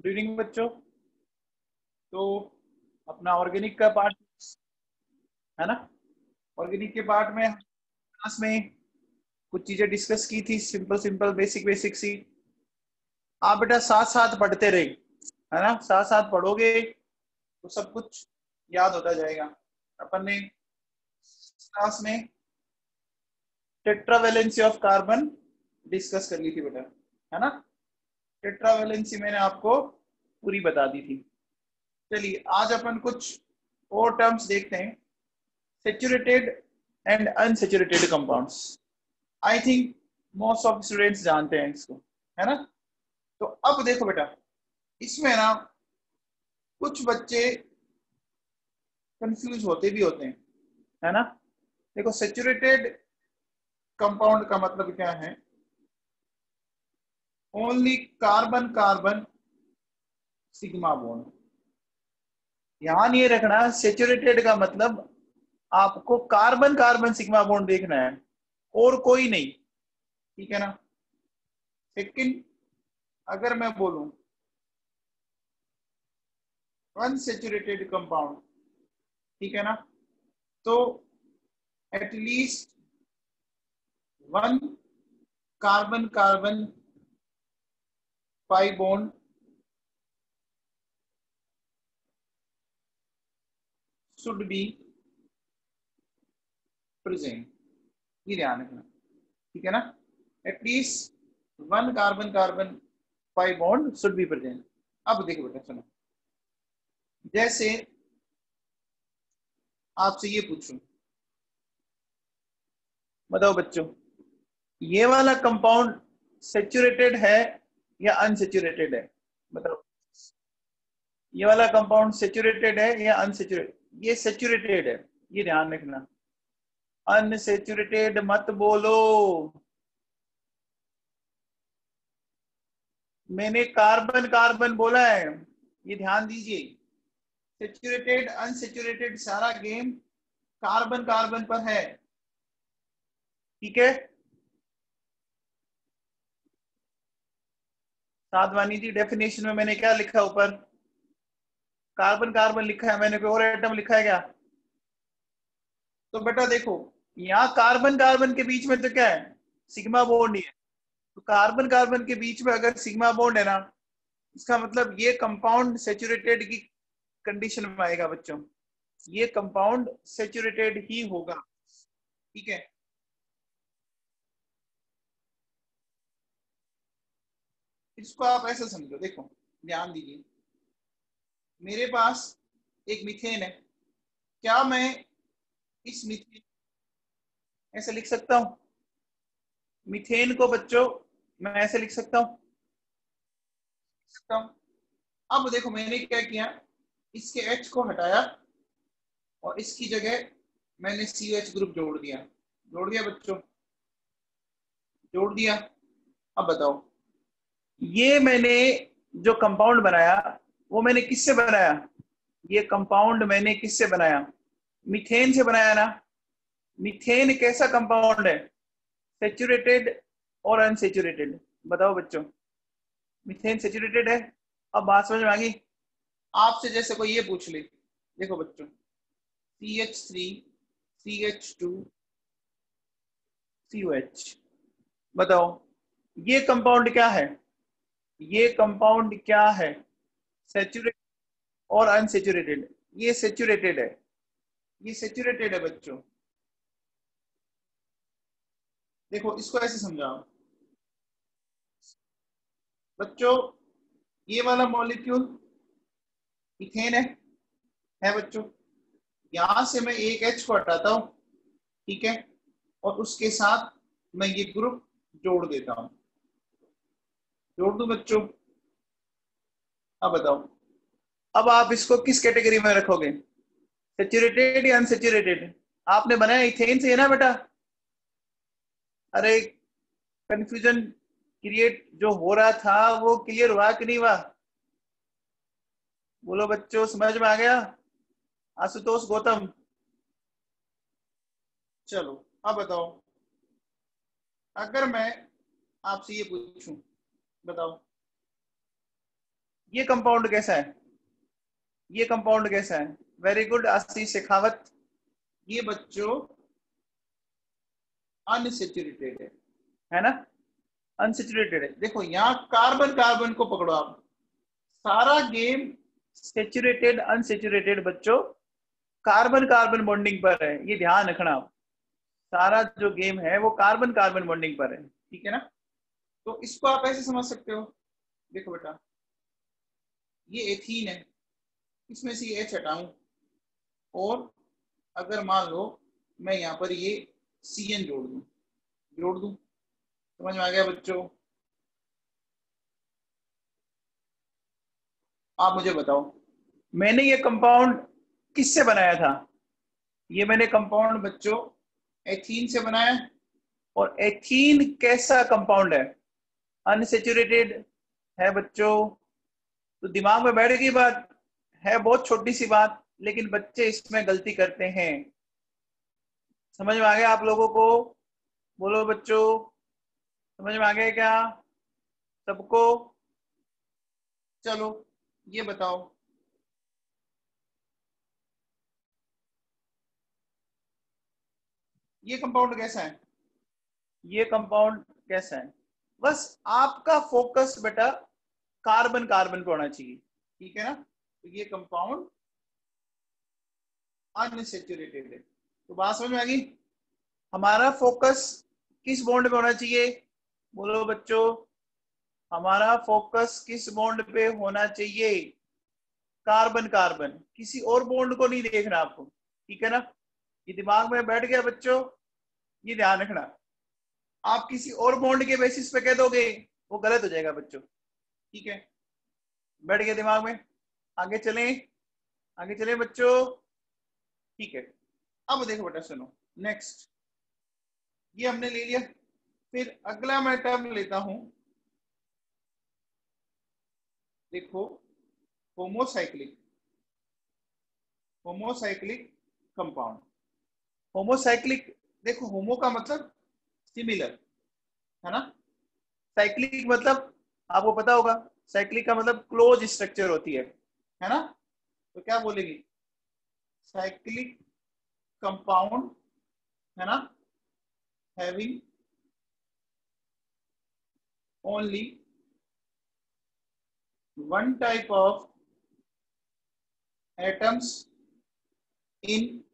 Good evening बच्चों? तो अपना ऑर्गेनिक का पार्ट है ना? ऑर्गेनिक के पार्ट में क्लास में कुछ चीज़ें डिस्कस की थी सिंपल सिंपल बेसिक बेसिक सी। आप बेटा साथ साथ पढ़ते रहे है ना? साथ साथ पढ़ोगे तो सब कुछ याद होता जाएगा। अपन ने क्लास में टेट्रावेलेंसी ऑफ़ कार्बन डिस्कस कर ली थी बेटा, है ना? टेट्रावेलेंसी मैंने आपको पूरी बता दी थी। चलिए, आज अपन कुछ और टर्म्स देखते हैं। Saturated and unsaturated compounds I think most of students जानते हैं इसको, है ना? तो अब देखो बेटा, इसमें ना कुछ बच्चे कंफ्यूज होते भी होते हैं, है ना? देखो सेचुरेटेड कंपाउंड का मतलब क्या है? Only carbon carbon sigma bond ध्यान ये रखना सेचुरेटेड का मतलब आपको कार्बन कार्बन सिग्मा बॉन्ड देखना है। और कोई नहीं। ठीक है ना? सेकंड अगर मैं बोलूँ अनसेचुरेटेड कंपाउंड ठीक है ना? तो at least one carbon carbon pi bond should be present. ये ध्यान रखना। ठीक है ना? At least one carbon carbon pi bond should be present अब देखो बेटा, सुनो। जैसे आपसे ये पूछूँ। बताओ बच्चों, ये वाला कंपाउंड सेचुरेटेड है या अनसेचुरेटेड है? बताओ ये वाला कंपाउंड सेचुरेटेड है या अनसेचुरेटेड ये सेचुरेटेड है, ये ध्यान रखना। अनसेचुरेटेड मत बोलो। मैंने कार्बन कार्बन बोला है, ये ध्यान दीजिए। सेचुरेटेड अनसेचुरेटेड सारा गेम कार्बन कार्बन पर है। ठीक है? साधवानी जी डेफिनेशन में मैंने क्या लिखा ऊपर? कार्बन कार्बन लिखा है, मैंने कोई और एटम लिखा है क्या? तो बेटा देखो, यहाँ कार्बन कार्बन के बीच में तो क्या है? सिग्मा बॉन्ड ही है। तो कार्बन कार्बन के बीच में अगर सिग्मा बॉन्ड है ना, इसका मतलब ये कंपाउंड सेचुरेटेड की कंडीशन में आएगा बच्चों। ये कंपाउंड सेचुरेटेड ही होगा। ठीक है? इसको आप ऐसा समझो, देखो, ध्यान दीजिए। मेरे पास एक मिथेन है। क्या मैं इस मिथेन, ऐसे लिख सकता हूँ? मिथेन को बच्चों, मैं ऐसे लिख सकता हूँ? अब देखो, मैंने क्या किया? इसके H को हटाया और इसकी जगह मैंने सी एच ग्रुप जोड़ दिया। जोड़ दिया बच्चों। जोड़ दिया। अब बताओ। ये मैंने जो कंपाउंड बनाया, वो मैंने किससे बनाया? ये कंपाउंड मैंने किससे बनाया? मिथेन से बनाया ना? मिथेन कैसा कंपाउंड है? सेचुरेटेड और अनसेचुरेटेड बताओ बच्चों। मिथेन सेचुरेटेड है? अब बात समझ में आ गई? आपसे जैसे कोई ये पूछ ले। देखो बच्चों। C H three C H two C H बताओ। ये कंपाउंड क्या है? ये कंपाउंड क्या है? सेचुरेटेड और अनसेचुरेटेड ये सेचुरेटेड है। ये सेचुरेटेड है बच्चों। देखो, इसको ऐसे समझाओ। बच्चों, ये वाला मॉलिक्यूल इथेन है। है बच्चों। यहाँ से मैं एक एच को हटाता हूँ, ठीक है? और उसके साथ मैं ये ग्रुप जोड़ देता हूँ। जोड़ दू बच्चों? अब बताओ। अब आप इसको किस कैटेगरी में रखोगे? सेचुरेटेड या अनसेचुरेटेड आपने बनाया इथेन से, है ना बेटा? अरे कंफ्यूजन क्रिएट जो हो रहा था, वो क्लियर हुआ कि नहीं हुआ? बोलो बच्चों, समझ में आ गया? आशुतोष गौतम। चलो अब बताओ। अगर मैं आपसे ये पूछूँ बताओ। ये कंपाउंड कैसा है? ये कंपाउंड कैसा है? Very good Ashish Shekhawat. ये बच्चों अनसेचुरेटेड है। है ना? अनसेचुरेटेड है। देखो, यहाँ कार्बन कार्बन को पकड़ो आप। सारा गेम सेचुरेटेड अनसेचुरेटेड बच्चों कार्बन कार्बन बॉन्डिंग पर है। ये ध्यान रखना आप। सारा जो गेम है, वो कार्बन कार्बन बॉन्डिंग पर है। ठीक है ना? तो इसको आप ऐसे समझ सकते हो। देखो बेटा, ये एथीन है। इसमें से एच हटाऊं। और अगर मान लो मैं यहाँ पर ये सी एन जोड़ दू जोड़ दू। समझ में आ गया बच्चों? आप मुझे बताओ, मैंने ये कंपाउंड किससे बनाया था? ये मैंने कंपाउंड बच्चों एथीन से बनाया। और एथीन कैसा कंपाउंड है? अनसेचुरेटेड है बच्चों? तो दिमाग में बैठ गई बात। है बहुत छोटी सी बात, लेकिन बच्चे इसमें गलती करते हैं। समझ में आ गया आप लोगों को? बोलो बच्चों। समझ में आ गया क्या? सबको? चलो, ये बताओ। ये कंपाउंड कैसा है? ये कंपाउंड कैसा है? बस आपका फोकस बेटा कार्बन कार्बन पे होना चाहिए। ठीक है ना? तो ये कंपाउंड अनसेचुरेटेड है। तो बात समझ में आ गई? हमारा फोकस किस बॉन्ड पे होना चाहिए? बोलो बच्चों, हमारा फोकस किस बॉन्ड पे होना चाहिए? कार्बन कार्बन किसी और बॉन्ड को नहीं देखना आपको। ठीक है ना? ये दिमाग में बैठ गया बच्चों। ये ध्यान रखना। आप किसी और बॉन्ड के बेसिस पे कह दोगे, वो गलत हो जाएगा बच्चों। ठीक है? बैठ गया दिमाग में। आगे चले। आगे चले बच्चों। ठीक है? अब देखो बेटा, सुनो। नेक्स्ट ये हमने ले लिया। फिर अगला मैं टर्म लेता हूँ। देखो होमोसाइक्लिक होमोसाइक्लिक कंपाउंड होमोसाइक्लिक देखो होमो का मतलब सिमिलर है ना? साइक्लिक मतलब आपको पता होगा साइक्लिक का मतलब क्लोज स्ट्रक्चर होती है। है ना? तो क्या बोलेगी? साइक्लिक कंपाउंड है ना? Having only one type of atoms in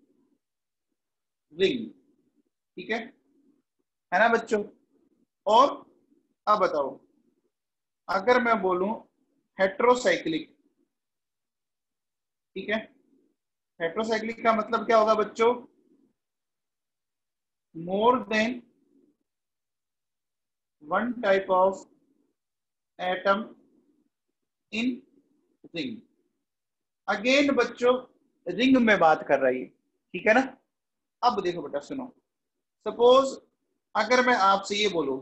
ring ठीक है? है ना बच्चों? और अब बताओ, अगर मैं बोलूँ हेट्रोसाइक्लिक ठीक है? हेट्रोसाइक्लिक का मतलब क्या होगा बच्चों? More than one type of atom in ring again बच्चों रिंग में बात कर रही है, ठीक है ना? अब देखो बेटा सुनो। सपोज़ अगर मैं आपसे ये बोलूँ,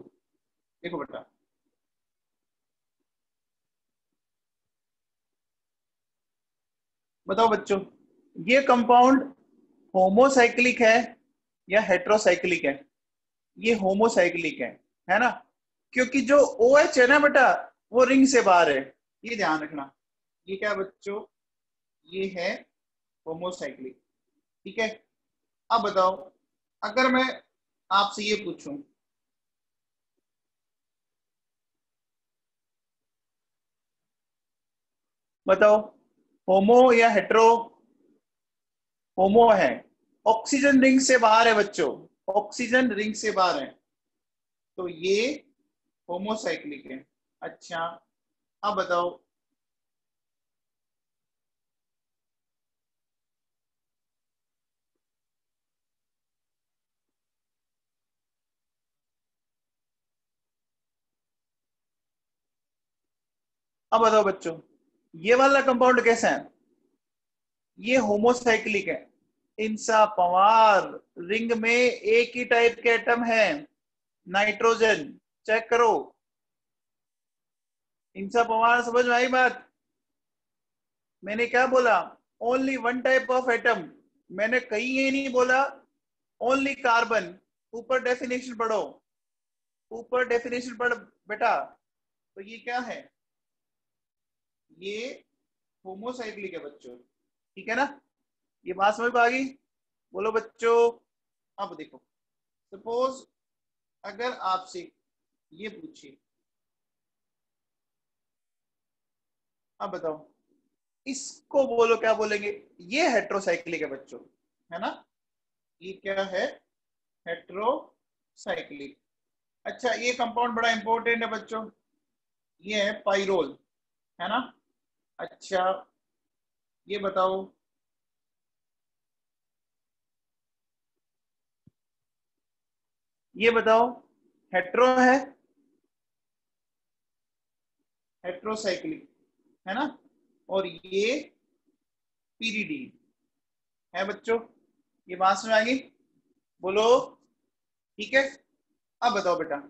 देखो बेटा। बताओ बच्चों, ये कंपाउंड होमोसाइक्लिक है या हेट्रोसाइक्लिक है? ये होमोसाइक्लिक है है ना? क्योंकि जो ओ OH है ना बेटा, वो रिंग से बाहर है। ये ध्यान रखना। ये क्या बच्चों? ये है होमोसाइक्लिक ठीक है? अब बताओ, अगर मैं आपसे ये पूछूँ। बताओ, होमो या हेट्रो होमो है। ऑक्सीजन रिंग से बाहर है बच्चों। ऑक्सीजन रिंग से बाहर है। तो ये होमोसाइक्लिक है। अच्छा अब बताओ अब बताओ बच्चों, ये वाला कंपाउंड कैसा है? ये होमोसाइक्लिक है। इंसा पवार रिंग में एक ही टाइप के एटम है। नाइट्रोजन चेक करो। इंसा पवार, समझ में आई बात? मैंने क्या बोला? Only one type of atom मैंने कहीं ये नहीं बोला। ओनली कार्बन ऊपर डेफिनेशन पढ़ो। ऊपर डेफिनेशन पढ़, बेटा तो ये क्या है? ये होमोसाइक्लिक है बच्चों। ठीक है ना? ये बात समझ आ गई? बोलो बच्चों। अब देखो। सपोज़ अगर आपसे ये पूछे। अब बताओ। इसको बोलो, क्या बोलेंगे? ये हेट्रोसाइक्लिक है बच्चों। है ना? ये क्या है? हेट्रोसाइक्लिक अच्छा ये कंपाउंड बड़ा इंपॉर्टेंट है बच्चों। ये है पाइरोल है ना? अच्छा ये बताओ। ये बताओ हेट्रो है? हेट्रोसाइक्लिक है ना? और ये पीरीडी है बच्चों, ये बात समझ आ गई बोलो, ठीक है? अब बताओ बेटा,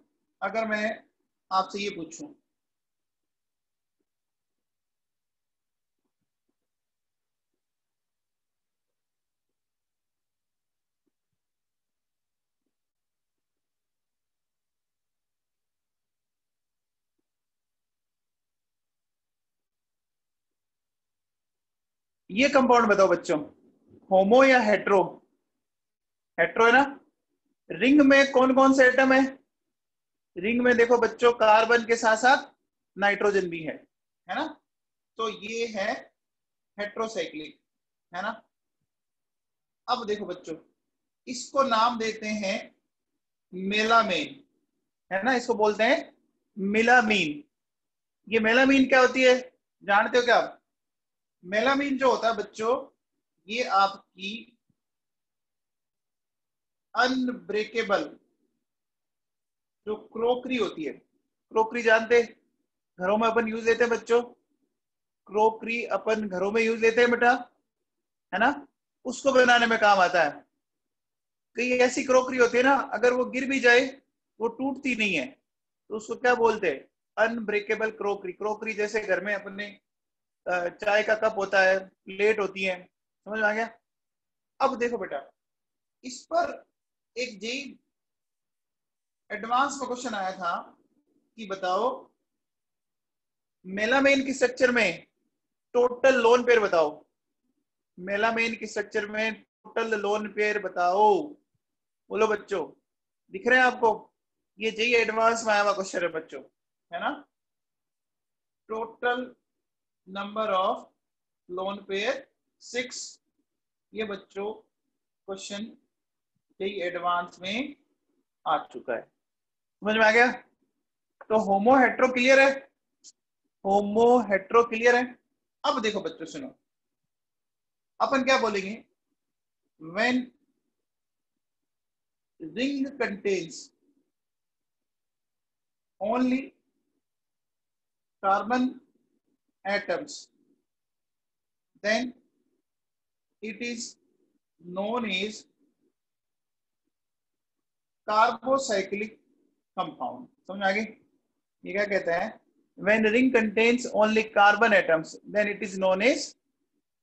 अगर मैं आपसे ये पूछूँ ये कंपाउंड बताओ बच्चों। होमो या हेट्रो हेट्रो है ना? रिंग में कौन कौन से एटम है? रिंग में देखो बच्चों कार्बन के साथ साथ नाइट्रोजन भी है है ना? तो ये है हेट्रोसाइक्लिक है ना? अब देखो बच्चों, इसको नाम देते हैं मेलामेन है ना? इसको बोलते हैं मिलामीन ये मेलामीन क्या होती है? जानते हो क्या? आप मेलामीन जो होता है बच्चों, ये आपकी अनब्रेकेबल जो क्रोकरी होती है। क्रोकरी जानते घरों में अपन यूज़ लेते हैं बच्चों। क्रोकरी अपन घरों में यूज़ लेते हैं बेटा, है ना? उसको बनाने में काम आता है। कई ऐसी क्रोकरी होती है ना, अगर वो गिर भी जाए, वो टूटती नहीं है। तो उसको क्या बोलते हैं? अनब्रेकेबल क्रोकरी क्रोकरी जैसे घर में अपने चाय का कप होता है, प्लेट होती है, समझ में आ गया? अब देखो बेटा, इस पर एक जी एडवांस में क्वेश्चन आया था कि बताओ, मेलामेन की स्ट्रक्चर में टोटल लोन पेयर बताओ। मेलामेन की स्ट्रक्चर में टोटल लोन पेयर बताओ। बोलो बच्चों, दिख रहे हैं आपको? ये जी एडवांस में आया हुआ क्वेश्चन है बच्चों, है ना? Total number of lone pair six. ये बच्चों, क्वेश्चन एडवांस में आ चुका है। समझ में आ गया? तो होमो हेट्रो क्लियर है? होमो हेट्रो क्लियर है? अब देखो बच्चों, सुनो। अपन क्या बोलेंगे? When ring contains only carbon atoms, then it is known as carbocyclic compound. समझ आ गई ये क्या कहते हैं when ring contains only carbon atoms then it is known as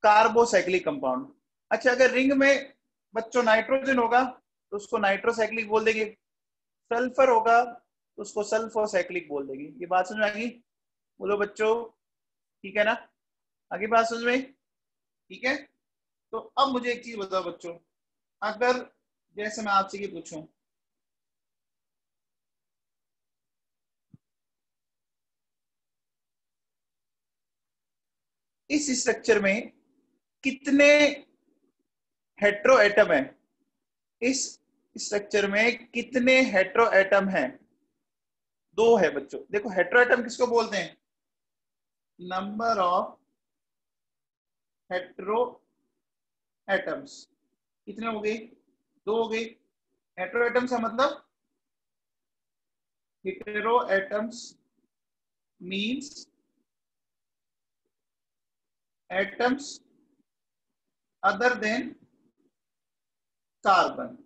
carbocyclic compound अच्छा अगर रिंग में बच्चों नाइट्रोजन होगा तो उसको नाइट्रोसाइक्लिक बोल देंगे सल्फ़र होगा तो उसको सल्फोसाइक्लिक बोल देंगे ये बात समझ आ गई बोलो बच्चों ठीक है ना? आगे बात समझ में ठीक है? तो अब मुझे एक चीज़ बताओ बच्चों। अगर जैसे मैं आपसे ये पूछूँ। इस स्ट्रक्चर में कितने हेट्रो एटम है? इस स्ट्रक्चर में कितने हेट्रो एटम हैं? दो है बच्चों। देखो हेट्रो एटम किसको बोलते हैं? Number of हेट्रो एटम्स कितने हो गए? दो हो गए। हेट्रो एटम्स का मतलब? Hetero atoms means atoms other than carbon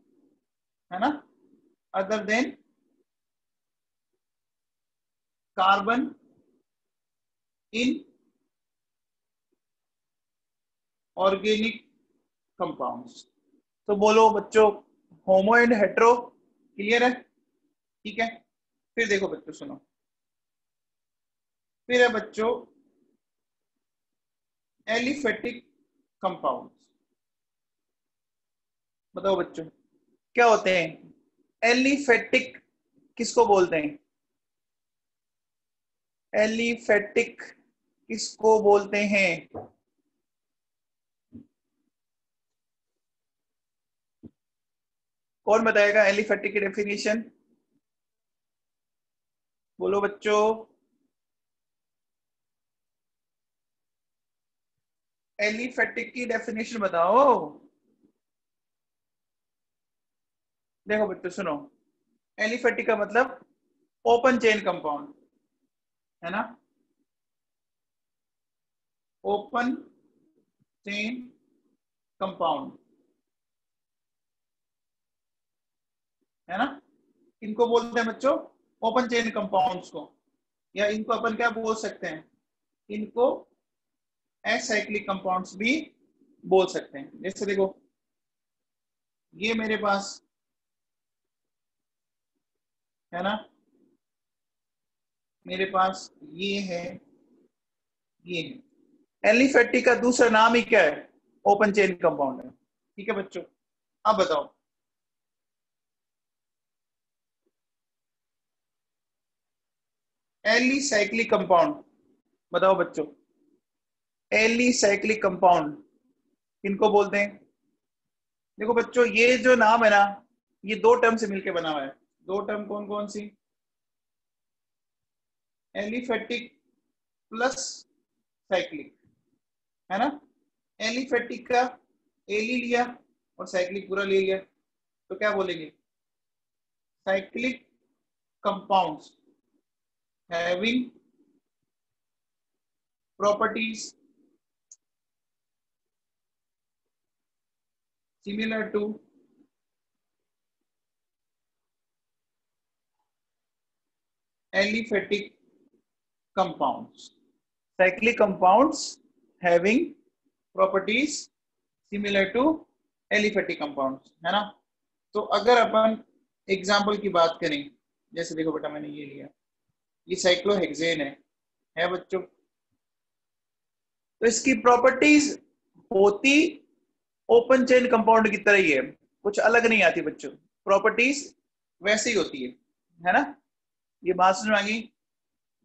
है ना? Other than carbon in organic compounds तो बोलो बच्चों होमो एंड हेट्रो क्लियर है? ठीक है? फिर देखो बच्चों, सुनो। फिर है बच्चों एलिफेटिक कंपाउंड बताओ बच्चों, क्या होते हैं? एलिफेटिक किसको बोलते हैं? एलिफेटिक किसको बोलते हैं? कौन बताएगा एलिफेटिक की डेफिनेशन बोलो बच्चों। एलिफेटिक की डेफिनेशन बताओ। देखो बच्चों, सुनो। एलिफेटिक का मतलब ओपन चेन कंपाउंड है ना? ओपन चेन कंपाउंड है ना? इनको बोलते हैं बच्चों ओपन चेन कंपाउंड्स को। या इनको अपन क्या बोल सकते हैं? इनको एसाइक्लिक कंपाउंड्स भी बोल सकते हैं। जैसे देखो, ये मेरे पास, है ना? मेरे पास ये है ये है। एलिफेटिक का दूसरा नाम ही क्या है? ओपन चेन कंपाउंड है। ठीक है बच्चों? अब बताओ। एली एलिसाइक्लिक कंपाउंड बताओ बच्चों। एलिसाइक्लिक कंपाउंड किनको बोलते हैं? देखो बच्चों, ये जो नाम है ना, ये दो टर्म से मिलके बना हुआ है। दो टर्म कौन कौन सी एलिफेटिक प्लस साइक्लिक है ना? एलिफेटिका एली लिया और साइक्लिक पूरा ले लिया। तो क्या बोलेंगे? Cyclic compound having properties similar to aliphatic compounds. Cyclic compounds having properties similar to aliphatic compounds, है ना? तो अगर अपन एग्ज़ाम्पल की बात करें, जैसे देखो बेटा मैंने ये लिया, ये साइक्लोहेक्सेन है है बच्चों? तो इसकी प्रॉपर्टीज़ होती ओपन चेन कंपाउंड की तरह ही है, कुछ अलग नहीं आती बच्चों। प्रॉपर्टीज़ वैसे ही होती है है ना? ये बात आ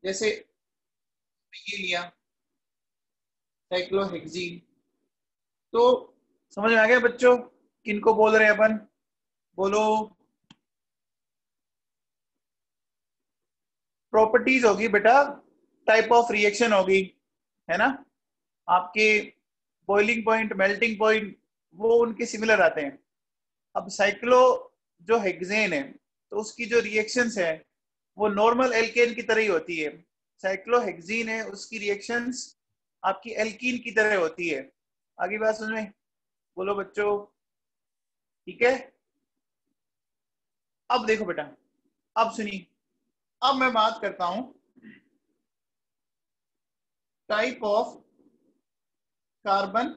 जैसे, ये लिया साइक्लोहेक्सीन तो समझ में आ गया बच्चों, किनको बोल रहे हैं अपन? बोलो। प्रॉपर्टीज़ होगी बेटा टाइप ऑफ़ रिएक्शन होगी, है ना? आपके बॉइलिंग पॉइंट मेल्टिंग पॉइंट वो उनके सिमिलर आते हैं। अब साइक्लो जो हेक्सेन है तो उसकी जो रिएक्शंस है, वो नॉर्मल एल्केन की तरह ही होती है। साइक्लोहेक्सीन है, उसकी रिएक्शंस आपकी एल्कीन की तरह होती है। आगे बात समझ बोलो बच्चों। ठीक है? अब देखो बेटा। अब सुनिए। अब मैं बात करता हूँ। टाइप ऑफ़ कार्बन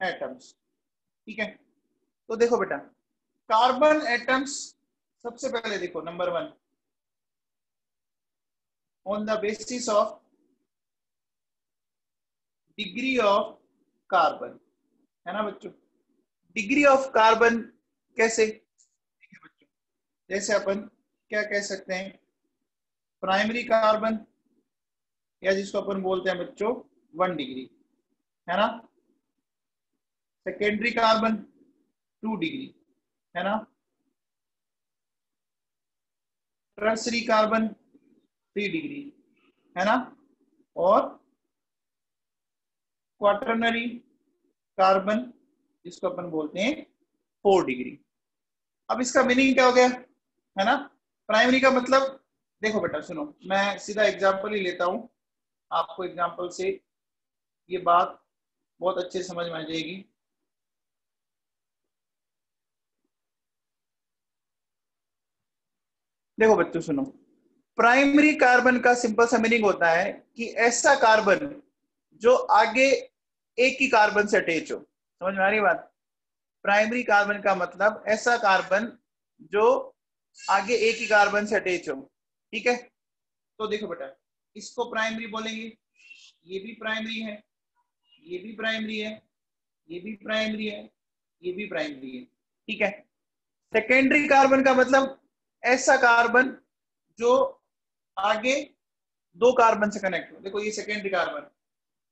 एटम्स ठीक है? तो देखो बेटा। कार्बन एटम्स सबसे पहले देखो number one on the basis of degree of carbon, है ना बच्चों? डिग्री ऑफ़ कार्बन कैसे? बच्चों जैसे अपन क्या कह सकते हैं? प्राइमरी कार्बन, या जिसको अपन बोलते हैं बच्चों, वन डिग्री, है ना? सेकेंडरी कार्बन, टू डिग्री, है ना? टर्सरी कार्बन, थ्री डिग्री, है ना? और क्वाटरनरी कार्बन जिसको अपन बोलते हैं फोर डिग्री अब इसका मीनिंग क्या हो गया? है ना? प्राइमरी का मतलब देखो बेटा, सुनो, मैं सीधा एग्ज़ाम्पल ही लेता हूँ। आपको एग्ज़ाम्पल से ये बात बहुत अच्छे समझ में आ जाएगी। देखो बच्चों, सुनो प्राइमरी कार्बन का सिंपल सा मीनिंग होता है कि ऐसा कार्बन जो आगे एक ही कार्बन से अटैच हो। समझ में आ रही बात? प्राइमरी कार्बन का मतलब ऐसा कार्बन जो आगे एक ही कार्बन से अटैच हो। ठीक है? तो देखो बेटा, इसको प्राइमरी बोलेंगे। ये भी प्राइमरी है, ये भी प्राइमरी है, ये भी प्राइमरी है, ये भी प्राइमरी है। ठीक है? सेकेंडरी कार्बन का मतलब ऐसा कार्बन जो आगे दो कार्बन से कनेक्ट हो। देखो, ये सेकेंडरी कार्बन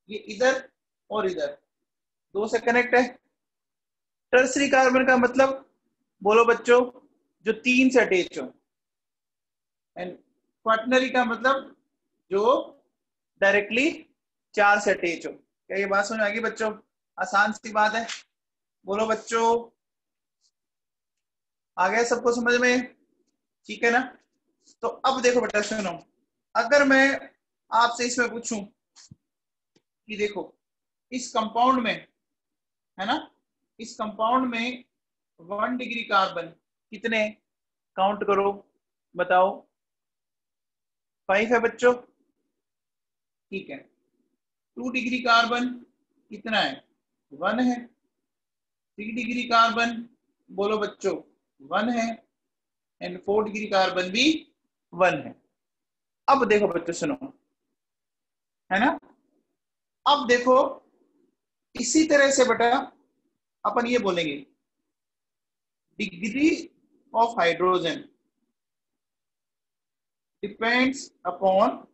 ये इधर और इधर। दो से कनेक्ट है। टर्सरी कार्बन का मतलब बोलो बच्चों, जो तीन से अटैच हो। एंड क्वाटनरी का मतलब जो डायरेक्टली चार से अटैच हो। क्या ये बात समझ आ गई बच्चों? आसान सी बात है। बोलो बच्चों, आ गया सबको समझ में? ठीक है ना? तो अब देखो बेटा सुनो। अगर मैं आपसे इसमें पूछूँ कि देखो इस कंपाउंड में, है ना? इस कंपाउंड में वन डिग्री कार्बन कितने? काउंट करो, बताओ। फाइव है बच्चों? ठीक है। टू डिग्री कार्बन कितना है? वन है। थ्री डिग्री कार्बन बोलो बच्चों वन है। एंड फोर डिग्री कार्बन भी वन है। अब देखो बच्चों, सुनो। है ना? अब देखो इसी तरह से बेटा अपन ये बोलेंगे degree of hydrogen depends upon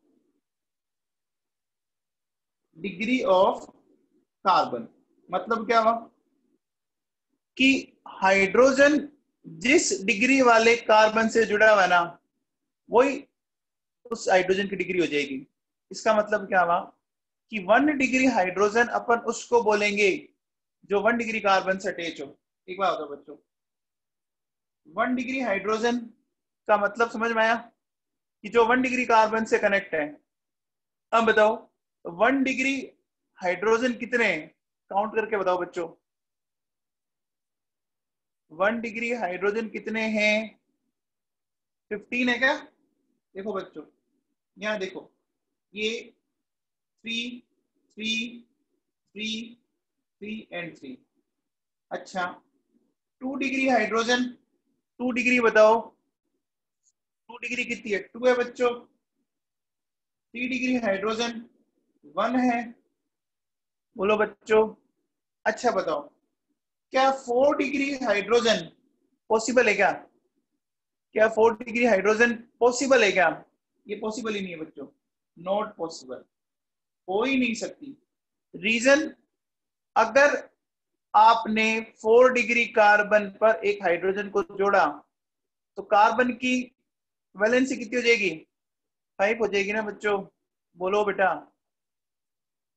degree of carbon मतलब क्या हुआ? कि हाइड्रोजन जिस डिग्री वाले कार्बन से जुड़ा हुआ ना, वही उस हाइड्रोजन की डिग्री हो जाएगी। इसका मतलब क्या हुआ? कि वन डिग्री हाइड्रोजन अपन उसको बोलेंगे, जो वन डिग्री कार्बन से अटैच हो। एक बार होता बच्चों। वन डिग्री हाइड्रोजन का मतलब समझ में आया? कि जो वन डिग्री कार्बन से कनेक्ट है। अब बताओ वन डिग्री हाइड्रोजन कितने काउंट करके बताओ बच्चों। वन डिग्री हाइड्रोजन कितने हैं? फिफ्टीन है क्या? देखो बच्चों, यहाँ देखो। ये three three three three and three अच्छा two degree hydrogen two degree बताओ। टू डिग्री कितनी है? टू है बच्चों। थ्री डिग्री हाइड्रोजन वन है। बोलो बच्चों। अच्छा बताओ। क्या फोर डिग्री हाइड्रोजन पॉसिबल है क्या? क्या फोर डिग्री हाइड्रोजन पॉसिबल है क्या? ये पॉसिबल ही नहीं है बच्चों। नॉट पॉसिबल हो ही नहीं सकती। रीजन अगर आपने फोर डिग्री कार्बन पर एक हाइड्रोजन को जोड़ा तो कार्बन की वैलेंसी कितनी हो जाएगी? फाइव हो जाएगी ना बच्चों? बोलो बेटा।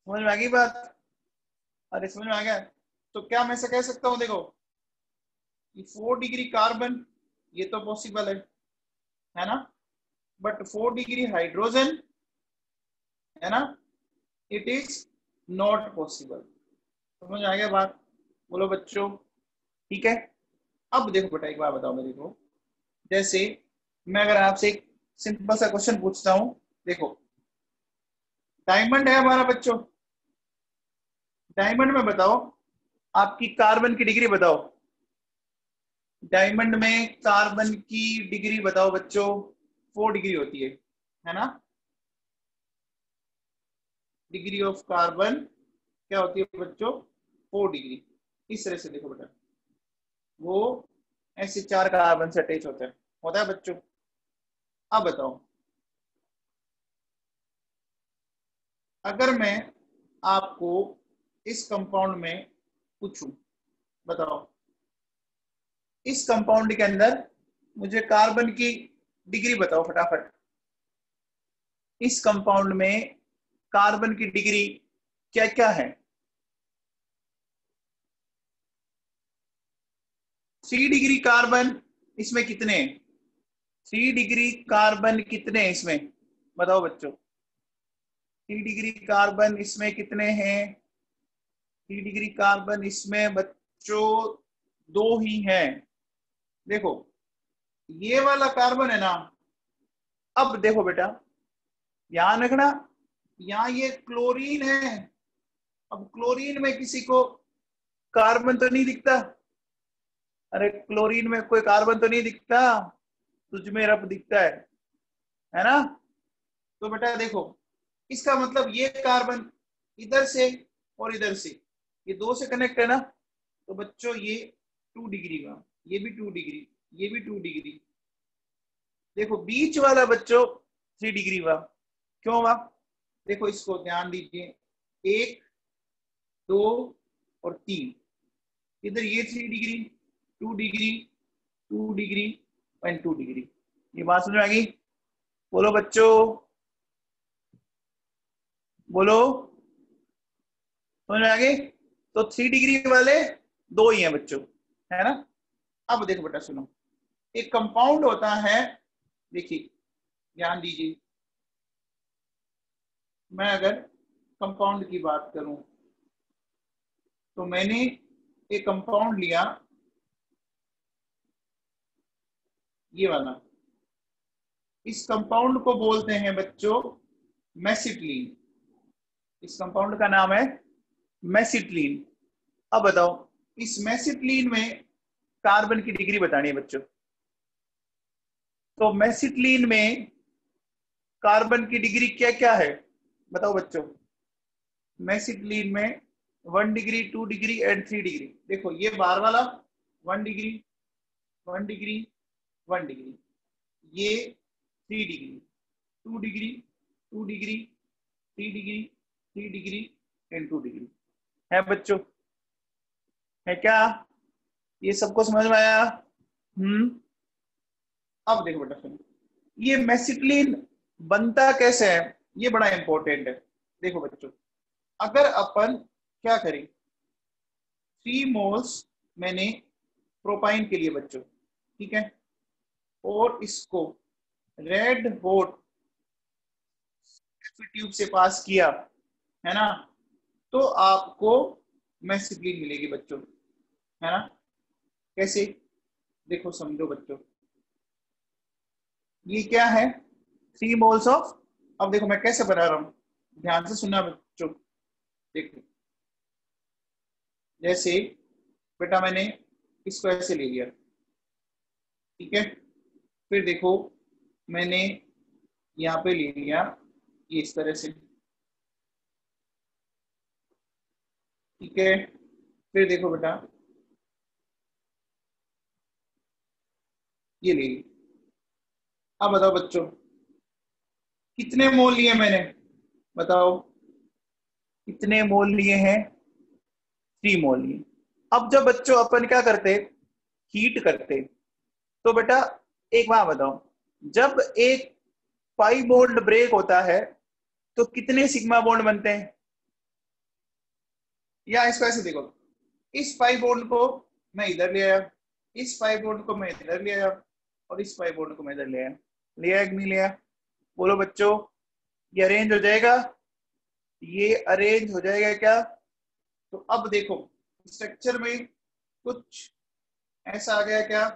समझ में आ गई बात? अरे समझ में आ गया। तो क्या मैं से कह सकता हूँ, देखो फोर डिग्री कार्बन ये तो पॉसिबल है है ना? बट फोर डिग्री हाइड्रोजन है ना? इट इज़ नॉट पॉसिबल समझ आ गया बात? बोलो बच्चों। ठीक है? अब देखो बेटा, एक बार बताओ मेरे को। जैसे मैं अगर आपसे एक सिंपल सा क्वेश्चन पूछता हूँ, देखो। डायमंड है हमारा बच्चों। डायमंड में बताओ, आपकी कार्बन की डिग्री बताओ। डायमंड में कार्बन की डिग्री बताओ बच्चों। फोर डिग्री होती है है ना? डिग्री ऑफ़ कार्बन क्या होती है बच्चों? फोर डिग्री इस तरह से देखो बेटा। वो ऐसे चार कार्बन से अटैच होता है। होता है बच्चों? अब बताओ। अगर मैं आपको इस कंपाउंड में पूछूँ, बताओ। इस कंपाउंड के अंदर मुझे कार्बन की डिग्री बताओ फटाफट। इस कंपाउंड में कार्बन की डिग्री क्या क्या है? थ्री डिग्री कार्बन इसमें कितने? थ्री डिग्री कार्बन कितने इसमें? बताओ बच्चों। थ्री डिग्री कार्बन इसमें कितने हैं? थ्री डिग्री कार्बन इसमें बच्चों दो ही हैं। देखो, ये वाला कार्बन है ना, अब देखो बेटा, ध्यान रखना यहाँ ये क्लोरीन है। अब क्लोरीन में किसी को कार्बन तो नहीं दिखता। अरे क्लोरीन में कोई कार्बन तो नहीं दिखता। तुझ में रब दिखता है। है ना? तो बेटा देखो, इसका मतलब ये कार्बन इधर से और इधर से, ये दो से कनेक्ट है ना? तो बच्चों, ये टू डिग्री का, ये भी टू डिग्री ये भी टू डिग्री देखो, बीच वाला बच्चों थ्री डिग्री हुआ। क्यों हुआ? देखो इसको ध्यान दीजिए। एक, दो और तीन। इधर ये three degree two degree two degree and two degree ये बात समझ में बोलो बच्चों। बोलो। समझ में तो थ्री डिग्री वाले दो ही हैं बच्चों, है ना? अब देखो बेटा सुनो। एक कंपाउंड होता है, देखिए, ध्यान दीजिए। मैं अगर कंपाउंड की बात करूँ तो मैंने एक कंपाउंड लिया, ये वाला। इस कंपाउंड को बोलते हैं बच्चों मैसिटलीन इस कंपाउंड का नाम है मैसिटलीन अब बताओ, इस मैसिटलीन में कार्बन की डिग्री बतानी है बच्चों। तो मैसिटलीन में कार्बन की डिग्री क्या क्या है? बताओ बच्चों। मैसिटलीन में one degree two degree and three degree देखो, ये बार वाला one degree one degree one degree ये three degree two degree two degree three degree three degree and two degree है बच्चों? है क्या? ये सबको समझ में आया? हम्म। अब देखो बेटा ये मेसिक्लिन बनता कैसे है? ये बड़ा इंपॉर्टेंट है। देखो बच्चों, अगर अपन क्या करें? थ्री मोल्स मैंने प्रोपाइन के लिए बच्चों, ठीक है? और इसको रेड होट ट्यूब से पास किया, है ना? तो आपको मैसिक्लिन मिलेगी बच्चों, है ना? कैसे? देखो, समझो बच्चों। ये क्या है? थ्री मोल्स ऑफ़ अब देखो मैं कैसे बना रहा हूँ? ध्यान से सुनना बच्चों देखो। जैसे, बेटा मैंने इसको ऐसे ले लिया। ठीक है? फिर देखो, मैंने यहाँ पे ले लिया ये इस तरह से। ठीक है? फिर देखो बेटा। ये ले ली। अब बताओ बच्चों। कितने मोल लिए मैंने? बताओ। कितने मोल लिए हैं? थ्री मोल लिए। अब जब बच्चों अपन क्या करते? हीट करते। तो बेटा, एक बात बताओ। जब एक पाई बोल्ड ब्रेक होता है तो कितने सिग्मा बॉन्ड बनते हैं? या इसको ऐसे देखो। इस पाई बोल्ड को मैं इधर ले आया। इस पाई बोल्ड को मैं इधर ले आया। और इस पाई बोल्ड को मैं इधर ले आया। लिया कि नहीं लिया बोलो बच्चों, ये अरेंज हो जाएगा। ये अरेंज हो जाएगा क्या? तो अब देखो स्ट्रक्चर में कुछ ऐसा आ गया क्या?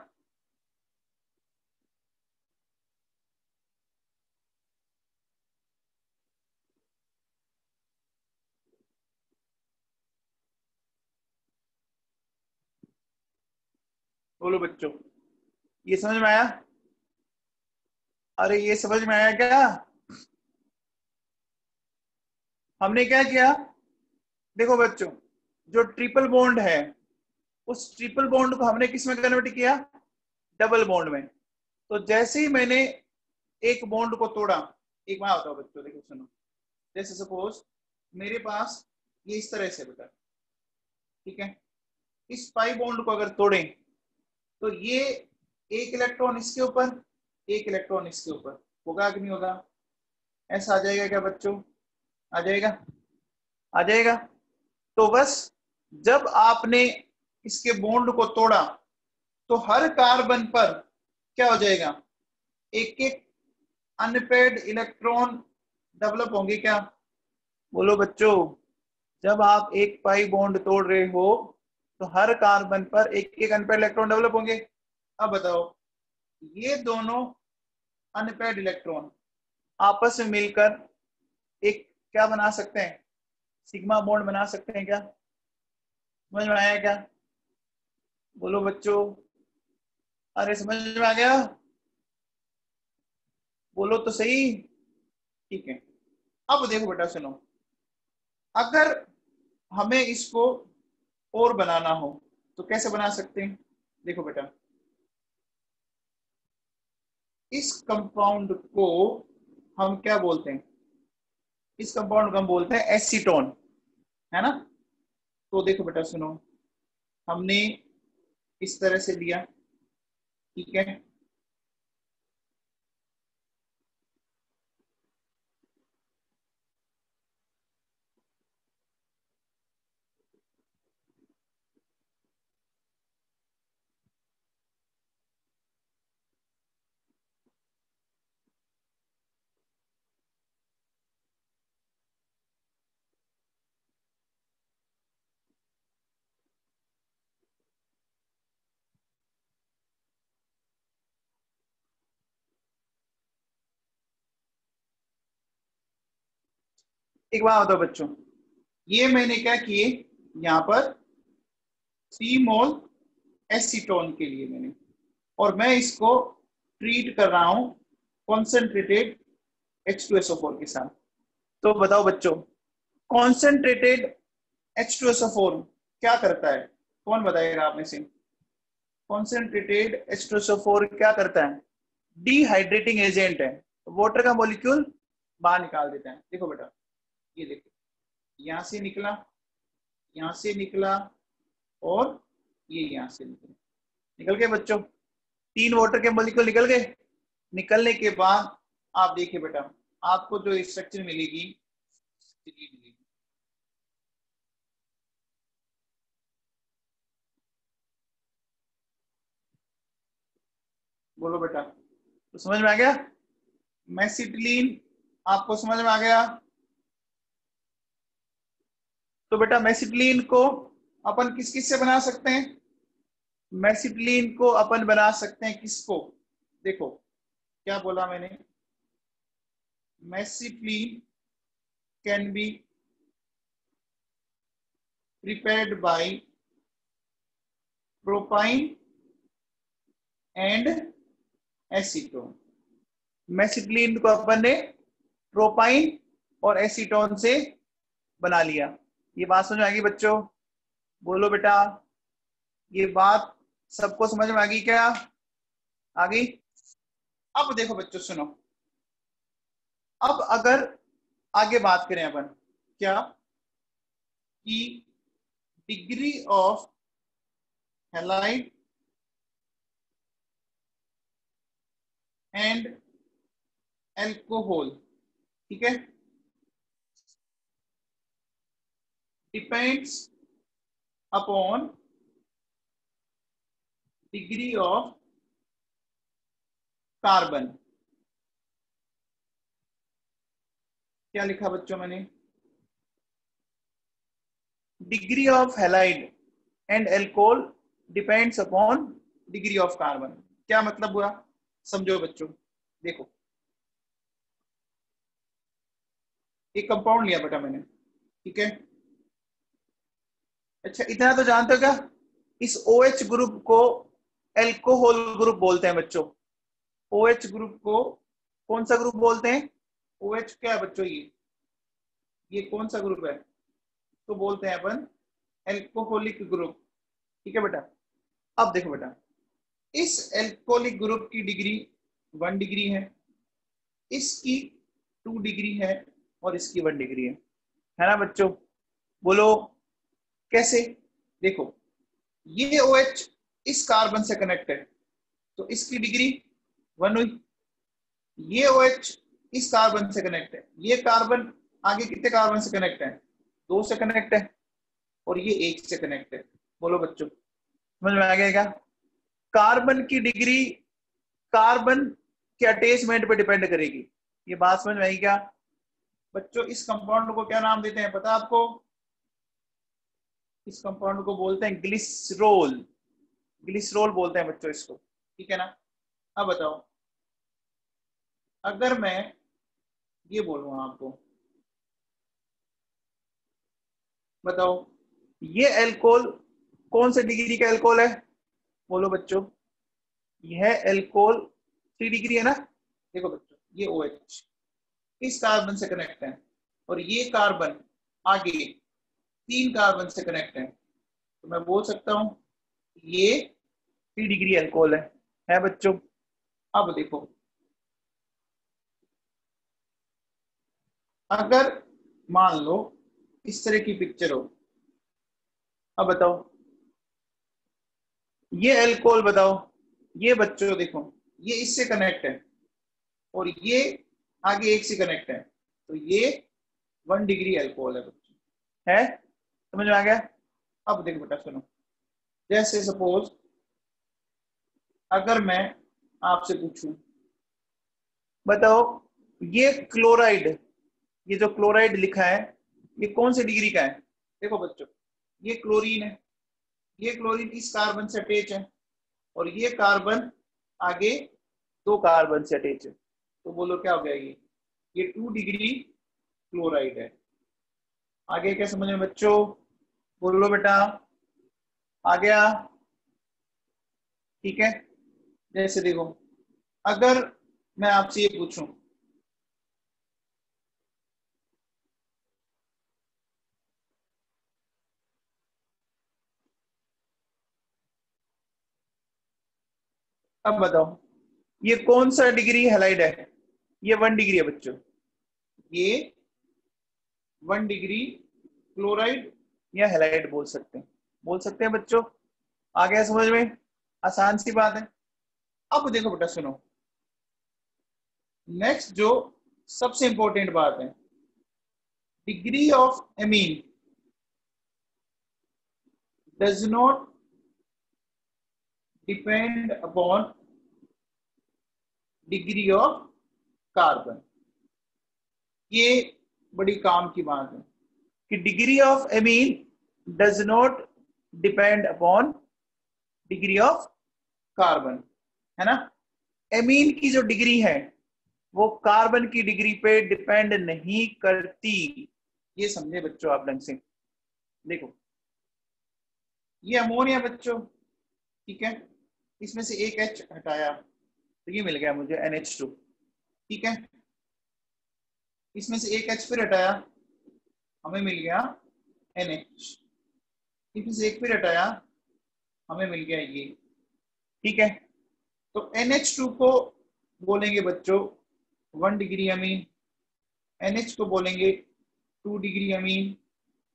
बोलो बच्चों, ये समझ में आया? अरे ये समझ में आया क्या? हमने क्या किया? देखो बच्चों, जो ट्रिपल बॉन्ड है, उस ट्रिपल बॉन्ड को हमने किसमें कन्वर्ट किया? डबल बॉन्ड में। तो जैसे ही मैंने एक बॉन्ड को तोड़ा, एक बार बताओ बच्चों, देखो सुनो। जैसे सपोज़ मेरे पास ये इस तरह से बेटा ठीक है? इस पाई बॉन्ड को अगर तोड़ें तो ये एक इलेक्ट्रॉन इसके ऊपर एक इलेक्ट्रॉन इसके ऊपर। होगा कि नहीं होगा? ऐसा आ जाएगा क्या बच्चों? आ जाएगा? आ जाएगा? तो बस, जब आपने इसके बॉन्ड को तोड़ा तो हर कार्बन पर क्या हो जाएगा? एक एक अनपेड इलेक्ट्रॉन डेवलप होंगे क्या? बोलो बच्चों, जब आप एक पाई बॉन्ड तोड़ रहे हो तो हर कार्बन पर एक एक अनपेड इलेक्ट्रॉन डेवलप होंगे। अब बताओ, ये दोनों अनपेड इलेक्ट्रॉन आपस में मिलकर एक क्या बना सकते हैं? सिग्मा बॉन्ड बना सकते हैं क्या? समझ में आया क्या? बोलो बच्चों। अरे समझ में आ गया? बोलो तो सही। ठीक है। अब देखो बेटा सुनो। अगर हमें इसको और बनाना हो तो कैसे बना सकते हैं? देखो बेटा। इस कंपाउंड को हम क्या बोलते हैं? इस कंपाउंड को हम बोलते हैं एसीटोन है ना? तो देखो बेटा सुनो, हमने इस तरह से लिया, ठीक है? एक बात बताओ बच्चों। ये मैंने क्या किए? यहाँ पर थ्री मोल एसीटोन के लिए मैंने। और मैं इसको ट्रीट कर रहा हूँ कॉन्सेंट्रेटेड H2SO4 के साथ। तो बताओ बच्चों कॉन्सेंट्रेटेड H2SO4 क्या करता है? कौन बताएगा आप में से? कॉन्सेंट्रेटेड H2SO4 क्या करता है? डिहाइड्रेटिंग एजेंट है। वाटर का मॉलिक्यूल बाहर निकाल देता है। देखो बेटा ये देखो, यहाँ से निकला, यहाँ से निकला और ये यहाँ से निकला। निकल गए बच्चों? तीन वाटर के मॉलिक्यूल निकल गए? निकलने के बाद आप देखिए बेटा, आपको जो स्ट्रक्चर मिलेगी मिलेगी। बोलो बेटा तो समझ में आ गया? मैसिटिलीन आपको समझ में आ गया? तो बेटा मैसिटलीन को अपन किस किस से बना सकते हैं? मैसिटलीन को अपन बना सकते हैं किसको? देखो, क्या बोला मैंने? Mesitylene can be prepared by propyne and acetone mesitylene को अपन ने प्रोपाइन और एसीटोन से बना लिया। ये बात समझ आएगी बच्चों? बोलो बेटा। ये बात सबको समझ में आ गई क्या? आ गई अब देखो बच्चों, सुनो। अब अगर आगे बात करें अपन, क्या? कि degree of halide and alcohol ठीक है? Depends upon degree of carbon क्या लिखा बच्चों मैंने? Degree of halide and alcohol depends upon degree of carbon क्या मतलब हुआ? समझो बच्चों, देखो। एक कंपाउंड लिया बेटा मैंने, ठीक है? अच्छा इतना तो जानते हो क्या? इस ओ OH ग्रुप को एल्कोहल ग्रुप बोलते हैं बच्चों। ओ OH ग्रुप को कौन सा ग्रुप बोलते हैं? ओ OH क्या है बच्चों ये? ये कौन सा ग्रुप है? तो बोलते हैं अपन एल्कोहलिक ग्रुप ठीक है बेटा? अब देखो बेटा, इस एल्कोहलिक ग्रुप की डिग्री वन डिग्री है, इसकी टू डिग्री है और इसकी वन डिग्री है। है ना बच्चों? बोलो कैसे? देखो, ये ओ OH इस कार्बन से कनेक्ट है। तो इसकी डिग्री वन हुई। ये ओ OH इस कार्बन से कनेक्ट है। ये कार्बन आगे कितने कार्बन से कनेक्ट है? दो से कनेक्ट है और ये एक से कनेक्ट है। बोलो बच्चों, समझ में आ गया क्या? कार्बन की डिग्री कार्बन के अटैचमेंट पे डिपेंड करेगी। ये बात समझ में आई क्या? बच्चों, इस कंपाउंड को क्या नाम देते हैं? पता आपको? इस कंपाउंड को बोलते हैं ग्लिसरोल ग्लिसरोल बोलते हैं बच्चों इसको। ठीक है ना? अब बताओ। अगर मैं ये बोलू आपको। बताओ, ये एल्कोहल कौन से डिग्री का एल्कोहल है? बोलो बच्चों। यह एल्कोहल थ्री डिग्री है ना? देखो बच्चों, ये ओ OH इस कार्बन से कनेक्ट है। और ये कार्बन आगे तीन कार्बन से कनेक्ट है। तो मैं बोल सकता हूँ, ये थ्री डिग्री एल्कोहल है। है बच्चों? अब देखो। अगर मान लो इस तरह की पिक्चर हो, अब बताओ। ये एल्कोहल बताओ, ये बच्चों देखो, ये इससे कनेक्ट है और ये आगे एक से कनेक्ट है। तो ये वन डिग्री एल्कोहल है बच्चों। है? समझ में आ गया? अब देखो बेटा, सुनो। जैसे सपोज़ अगर मैं आपसे पूछूँ, बताओ, ये क्लोराइड ये जो क्लोराइड लिखा है, ये कौन से डिग्री का है? देखो बच्चों, ये क्लोरीन है। ये क्लोरीन इस कार्बन से अटैच है और ये कार्बन आगे दो कार्बन से अटैच है। तो बोलो क्या हो गया ये? ये टू डिग्री क्लोराइड है। आगे क्या समझ में बच्चों? बोलो बेटा। आ गया। ठीक है? जैसे देखो, अगर मैं आपसे ये पूछूँ, अब बताओ, ये कौन सा डिग्री हेलाइड है? ये वन डिग्री है बच्चों। ये वन डिग्री क्लोराइड या हेलाइड बोल सकते हैं। बोल सकते हैं बच्चों, आ गया समझ में? आसान सी बात है। अब देखो बेटा, सुनो। नेक्स्ट जो सबसे इंपॉर्टेंट बात है degree of amine does not depend upon degree of carbon ये बड़ी काम की बात है। कि degree of amine does not depend upon degree of carbon है ना? एमीन की जो डिग्री है, वो कार्बन की डिग्री पे डिपेंड नहीं करती। ये समझे बच्चों आप ढंग से। देखो, ये अमोनिया बच्चों, ठीक है? इसमें से एक एच हटाया तो ये मिल गया मुझे एन एच टू ठीक है? इसमें से एक एच फिर हटाया हमें मिल गया एन एच इसमें से एक फिर हटाया हमें मिल गया ये। ठीक है? तो एन एच टू को बोलेंगे बच्चों one degree amine N H को बोलेंगे टू डिग्री अमीन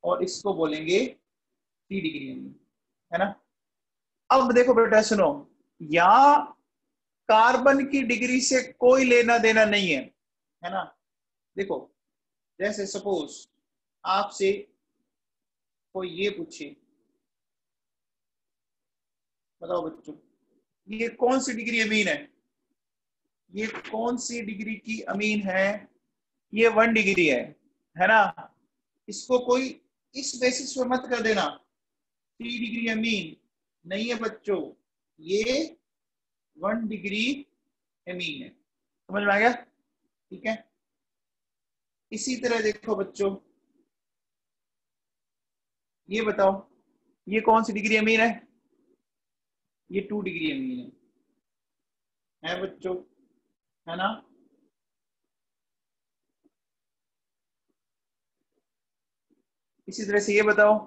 और इसको बोलेंगे थ्री डिग्री अमीन है ना? अब देखो बेटा, सुनो। या कार्बन की डिग्री से कोई लेना देना नहीं है। है ना? देखो, जैसे सपोज़ आपसे कोई ये पूछे। बताओ बच्चों, ये कौन सी डिग्री अमीन है? ये कौन सी डिग्री की अमीन है? ये वन डिग्री है है ना? इसको कोई इस बेसिस पर मत कर देना। थ्री डिग्री अमीन नहीं है बच्चों, ये वन डिग्री अमीन है। समझ में आ गया? ठीक है? इसी तरह देखो बच्चों ये बताओ, ये कौन सी डिग्री अमीन है? ये टू डिग्री अमीन है। है बच्चों, है ना? इसी तरह से ये बताओ,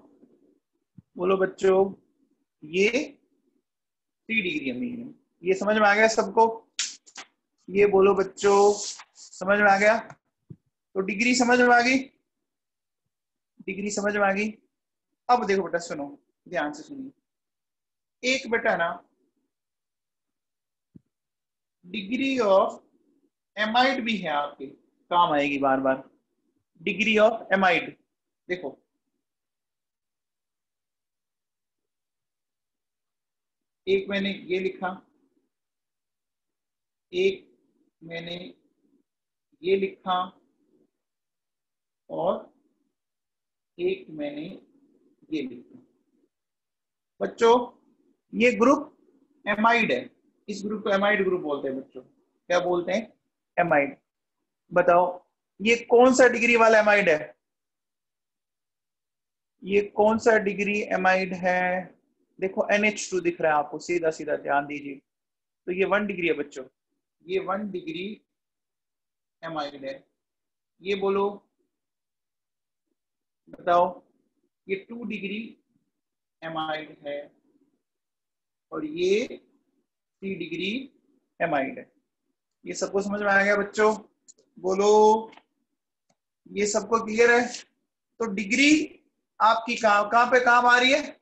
बोलो बच्चों, ये थ्री डिग्री अमीन है। ये समझ में आ गया सबको? ये बोलो बच्चों, समझ में आ गया? तो डिग्री समझ में आ गई? डिग्री समझ में आ गई? अब देखो बेटा, सुनो, ध्यान से सुनिए। एक बेटा ना डिग्री ऑफ़ एमाइड भी है आपके। काम आएगी बार बार। डिग्री ऑफ़ एमाइड देखो। एक मैंने ये लिखा, एक मैंने ये लिखा, और एक मैंने ये बच्चों, ये ग्रुप एमाइड है। इस ग्रुप को एमाइड ग्रुप बोलते हैं बच्चों। क्या बोलते हैं? एमाइड बताओ, ये कौन सा डिग्री वाला एमाइड है? ये कौन सा डिग्री एमाइड है? देखो NH2 दिख रहा है आपको सीधा सीधा ध्यान दीजिए। तो ये वन डिग्री है बच्चों। ये वन डिग्री एमाइड है। ये बोलो, बताओ ये टू डिग्री एमाइड है और ये थ्री डिग्री एमाइड है। ये सबको समझ में आ गया बच्चों? बोलो। ये सबको क्लियर है? तो डिग्री आपकी कहा कहाँ पे काम आ रही है?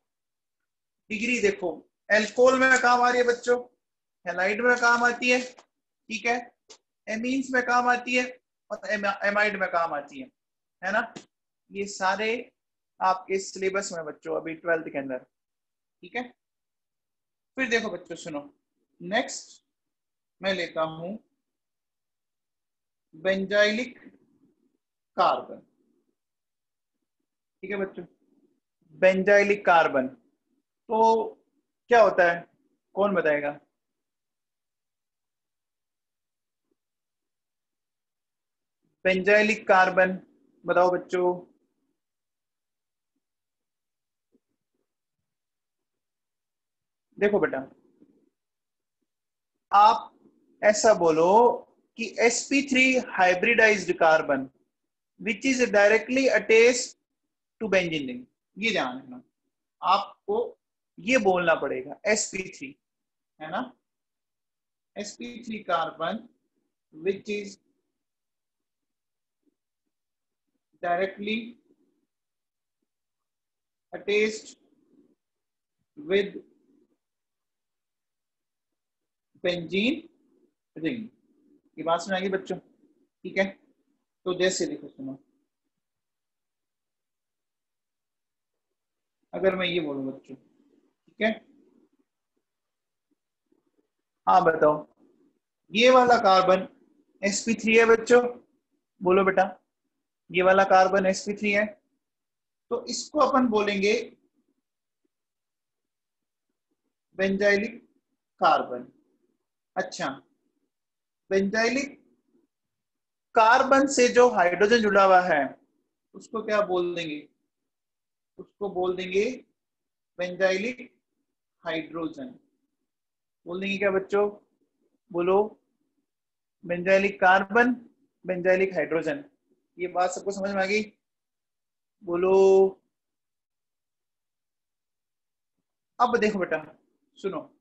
डिग्री देखो। एल्कोहल में काम आ रही है बच्चों। हेलाइड में काम आती है। ठीक है? एमीन्स में काम आती है और एमाइड में काम आती है। है ना? ये सारे आपके सिलेबस में बच्चों, अभी ट्वेल्थ के अंदर। ठीक है? फिर देखो बच्चों, सुनो। नेक्स्ट मैं लेता हूँ बेंजाइलिक कार्बन ठीक है बच्चों? बेंजाइलिक कार्बन तो क्या होता है? कौन बताएगा? बेंजाइलिक कार्बन बताओ बच्चों। देखो बेटा, आप ऐसा बोलो कि sp3 hybridized carbon which is directly attach to benzene ring ये ध्यान रखना। आपको ये बोलना पड़ेगा sp3 है ना? Sp3 carbon which is directly attached with benzene ring ये बात सुनाएगी बच्चों। ठीक है? तो जैसे देखो सुनो। अगर मैं ये बोलूँ बच्चों, ठीक है? हाँ बताओ। ये वाला कार्बन sp3 है बच्चों। बोलो बेटा। ये वाला कार्बन sp3 है। तो इसको अपन बोलेंगे बेंजाइलिक कार्बन अच्छा। बेंजाइलिक कार्बन से जो हाइड्रोजन जुड़ा हुआ है, उसको क्या बोल देंगे? उसको बोल देंगे बेंजाइलिक हाइड्रोजन बोल देंगे क्या बच्चों? बोलो बेंजाइलिक कार्बन बेंजाइलिक हाइड्रोजन ये बात सबको समझ में आ गई? बोलो। अब देखो बेटा, सुनो।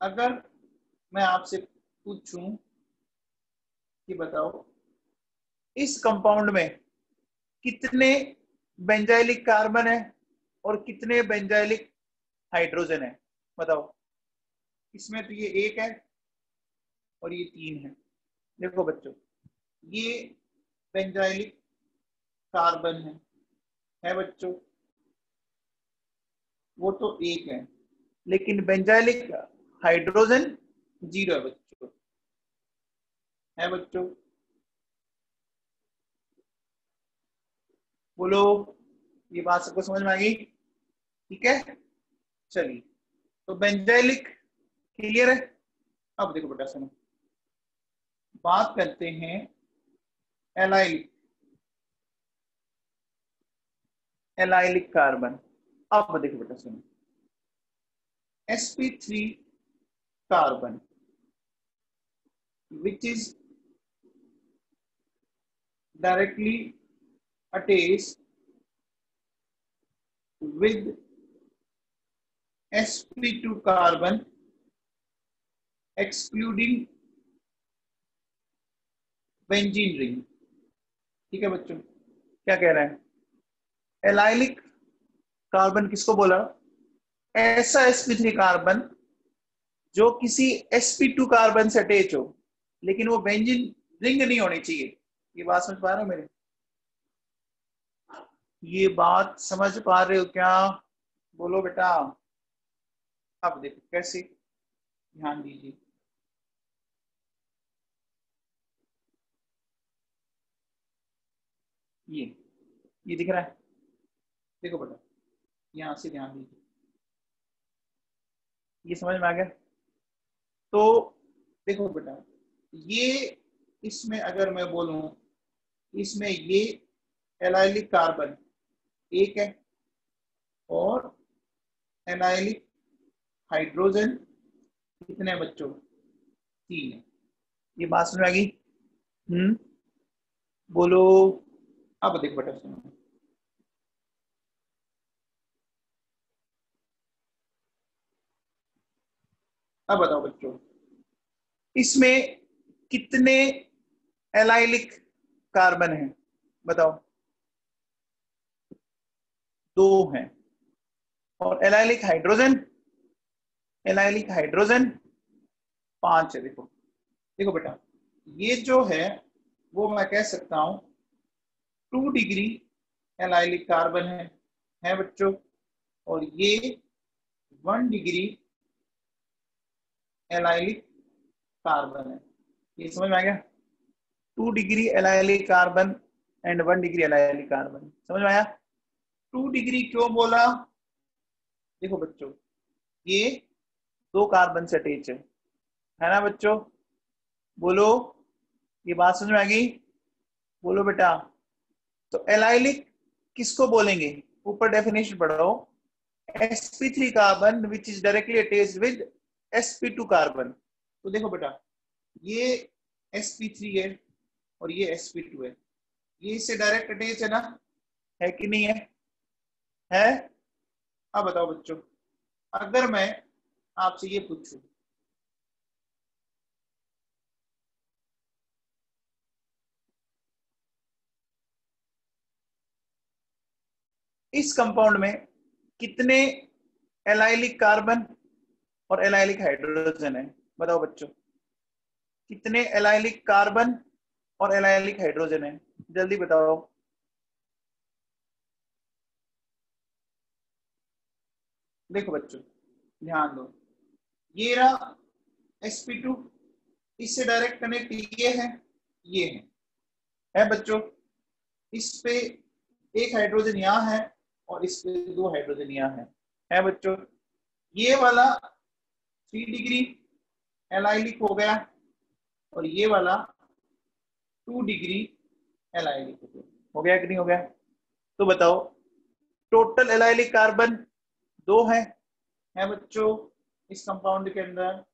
अगर मैं आपसे पूछूँ कि बताओ, इस कंपाउंड में कितने बेंजाइलिक कार्बन है और कितने बेंजाइलिक हाइड्रोजन है? बताओ। इसमें तो ये एक है और ये तीन है। देखो बच्चों, ये बेंजाइलिक कार्बन है। है बच्चों, वो तो एक है, लेकिन बेंजाइलिक हाइड्रोजन ज़ीरो है बच्चों। है बच्चों? बोलो, ये बात सबको समझ में आ गई? ठीक है? चलिए तो बेंजाइलिक क्लियर है? अब देखो बेटा सुनो। बात करते हैं एलाइलिक एलाइलिक कार्बन। अब देखो बेटा सुनो। sp3 carbon which is directly attached with sp2 carbon excluding benzene ring ठीक है बच्चों क्या कह रहे हैं एलाइलिक कार्बन किसको बोला ऐसा sp3 कार्बन जो किसी sp2 कार्बन से अटैच हो, लेकिन वो बेंजीन रिंग नहीं होनी चाहिए। ये बात समझ पा रहे हो मेरे? ये बात समझ पा रहे हो क्या? बोलो बेटा। अब देखो कैसे। ध्यान दीजिए। ये ये दिख रहा है? देखो बेटा, यहाँ से ध्यान दीजिए। ये समझ में आ गया? तो देखो बेटा, ये इसमें अगर मैं बोलूँ, इसमें ये एलाइलिक कार्बन एक है और एनाइलिक हाइड्रोजन कितने बच्चों, तीन है। ये बात में आ गई? हम्म। बोलो, अब देख बेटा सुनो। अब बताओ बच्चों। इसमें कितने एलाइलिक कार्बन है? बताओ। दो हैं। और एलाइलिक हाइड्रोजन एलाइलिक हाइड्रोजन पाँच है, देखो। देखो बेटा, ये जो है, वो मैं कह सकता हूँ, टू डिग्री एलाइलिक कार्बन है। है बच्चों। और ये वन डिग्री एलाइलिक कार्बन है। ये समझ में आ गया? Two degree allylic carbon and one degree allylic carbon समझ में आया? टू डिग्री क्यों बोला? देखो बच्चों, ये दो कार्बन से अटैच है। है ना बच्चों? बोलो, ये बात समझ में आ गई? बोलो बेटा तो एलाइलिक किसको बोलेंगे? ऊपर डेफिनेशन पढ़ो sp3 carbon which is directly attached with sp2 carbon तो देखो बेटा, ये sp3 है और ये sp2 है। ये इससे डायरेक्ट अटैच है ना? है कि नहीं है? है? अब बताओ बच्चों, अगर मैं आपसे ये पूछूँ, इस कंपाउंड में कितने एलाइलिक कार्बन और एलाइलिक हाइड्रोजन है। बताओ बच्चों, कितने एलाइलिक कार्बन और एलाइलिक हाइड्रोजन है? जल्दी बताओ। देखो बच्चों, ध्यान दो। ये रहा sp2 इससे डायरेक्ट कनेक्ट ये है ये है। है बच्चों, इस पे एक हाइड्रोजन यहाँ है और इस पे दो हाइड्रोजन यहाँ है। है बच्चों, ये वाला थ्री डिग्री एलाइलिक हो गया और ये वाला टू डिग्री एलाइलिक हो गया हो गया कि नहीं हो गया तो बताओ टोटल एलाइलिक कार्बन दो है है बच्चों इस कंपाउंड के अंदर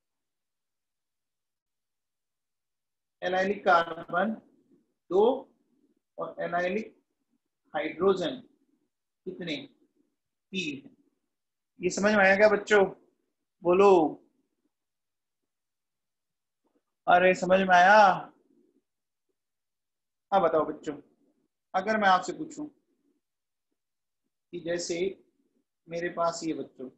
एलाइलिक कार्बन दो और एलाइलिक हाइड्रोजन कितने तीन है ये समझ में आया क्या बच्चों बोलो अरे, समझ में आया? हाँ बताओ बच्चों। अगर मैं आपसे पूछूँ कि जैसे मेरे पास ये बच्चों,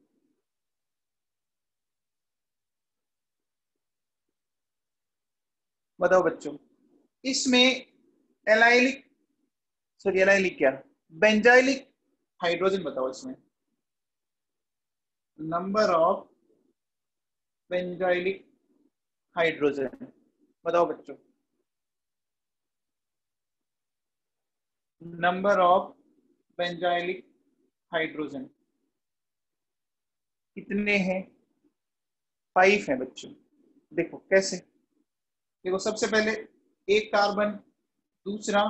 बताओ बच्चों, इसमें एलाइलिक, सॉरी, एलाइलिक क्या? बेंजाइलिक हाइड्रोजन बताओ इसमें। Number of benzylic hydrogen. बताओ बच्चों। नंबर ऑफ़ बेंजाइलिक हाइड्रोजन कितने हैं? फाइव है बच्चों। देखो, कैसे? देखो, सबसे पहले एक कार्बन दूसरा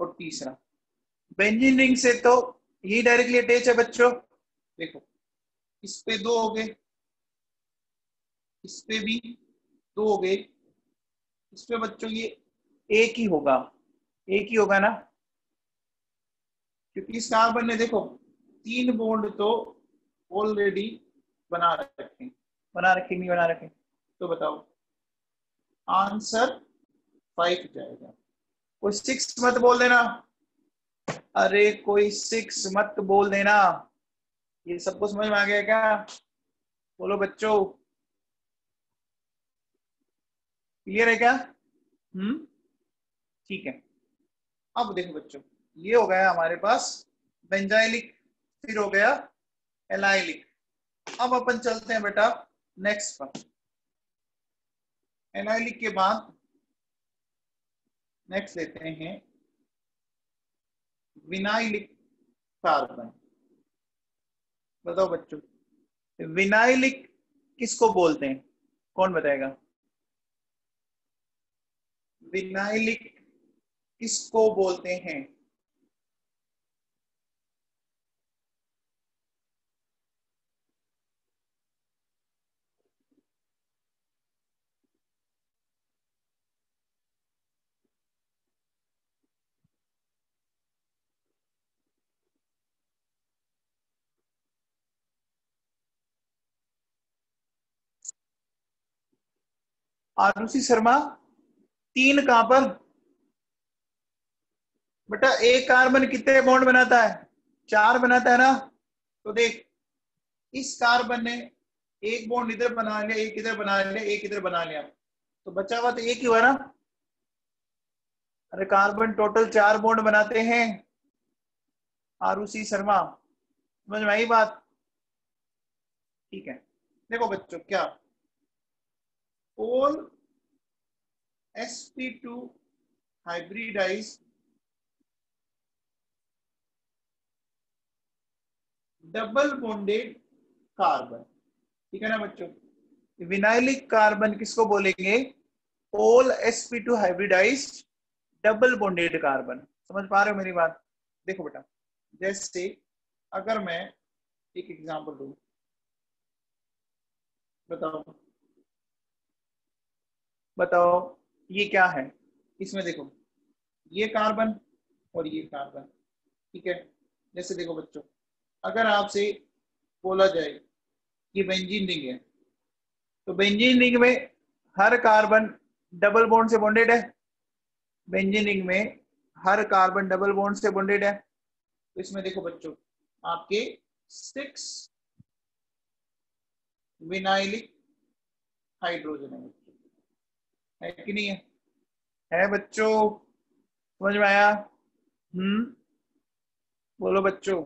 और तीसरा। बेंजीन रिंग से तो ये डायरेक्टली अटैच है बच्चों। देखो, इस पे दो हो गए। इस पे भी दो हो गए। इस पे बच्चों, ये एक ही होगा। एक ही होगा ना? क्योंकि कार्बन ने देखो, तीन बॉन्ड तो ऑलरेडी बना रखे बना रखे, नहीं बना रखे। तो बताओ। आंसर फाइव जाएगा। कोई सिक्स मत बोल देना। अरे, कोई सिक्स मत बोल देना। ये सबको समझ में आ गया क्या? बोलो बच्चों। क्लियर है क्या? हम्म? ठीक है। अब देखो बच्चों, ये हो गया हमारे पास बेंजाइलिक फिर हो गया एलाइलिक अब अपन चलते हैं बेटा नेक्स्ट पर। एनाइलिक के बाद नेक्स्ट लेते हैं विनाइलिक कार्बन बताओ बच्चों विनाइलिक किसको बोलते हैं? कौन बताएगा? विनाइलिक किसको बोलते हैं? आरुषि शर्मा? तीन कहाँ पर? बेटा एक कार्बन कितने बॉन्ड बनाता है? चार बनाता है ना? तो देख, इस कार्बन ने एक बॉन्ड इधर बना लिया, एक इधर बना लिया, एक इधर बना लिया। तो बचा हुआ तो एक ही हुआ ना? अरे कार्बन टोटल चार बॉन्ड बनाते हैं। आरुषि शर्मा, समझ में आई बात? ठीक है। देखो बच्चों, क्या? Sp2 hybridized double bonded carbon ठीक है ना बच्चों? विनाइलिक कार्बन किसको बोलेंगे? ओल sp2 hybridised double bonded carbon समझ पा रहे हो मेरी बात? देखो बेटा, जैसे अगर मैं एक एग्जांपल दू। बताओ। बताओ। ये क्या है? इसमें देखो, ये कार्बन और ये कार्बन ठीक है? जैसे देखो बच्चों, अगर आपसे बोला जाए कि बेंजीन रिंग है तो बेंजीन रिंग में हर कार्बन डबल बॉन्ड से बॉन्डेड है। बेंजीन रिंग में हर कार्बन डबल बॉन्ड से बॉन्डेड है। तो इसमें देखो बच्चों, आपके सिक्स विनाइलिक हाइड्रोजन है। है कि नहीं? है है बच्चों? समझ में आया? हम्म? बोलो बच्चों।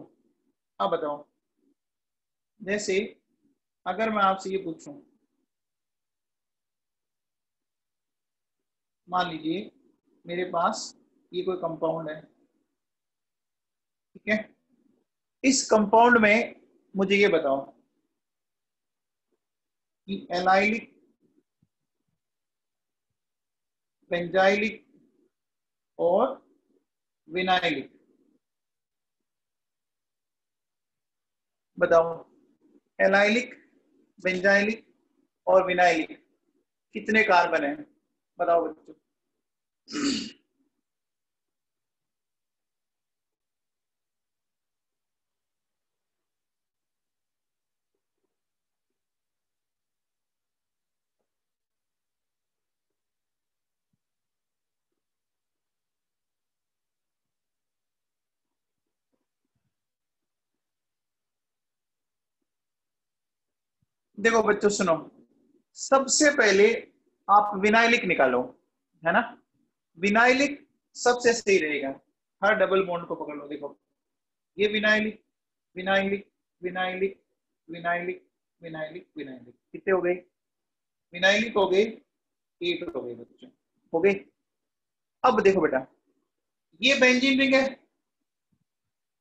आप बताओ। जैसे, अगर मैं आपसे ये पूछूँ। मान लीजिए, मेरे पास ये कोई कंपाउंड है। ठीक है? इस कंपाउंड में मुझे ये बताओ कि एलाइलिक बेंजाइलिक और विनाइलिक। बताओ एलाइलिक बेंजाइलिक और विनाइलिक कितने कार्बन है? बताओ बच्चों। देखो बच्चों, सुनो। सबसे पहले आप विनाइलिक निकालो, है ना? विनाइलिक सबसे सही रहेगा। हर डबल बॉन्ड को पकड़ लो, देखो। ये vinylic vinylic vinylic vinylic vinylic vinylic. कितने हो गए? विनाइलिक हो गए, एट हो गए बच्चों। हो गए? अब देखो बेटा, ये बेंजीन रिंग है।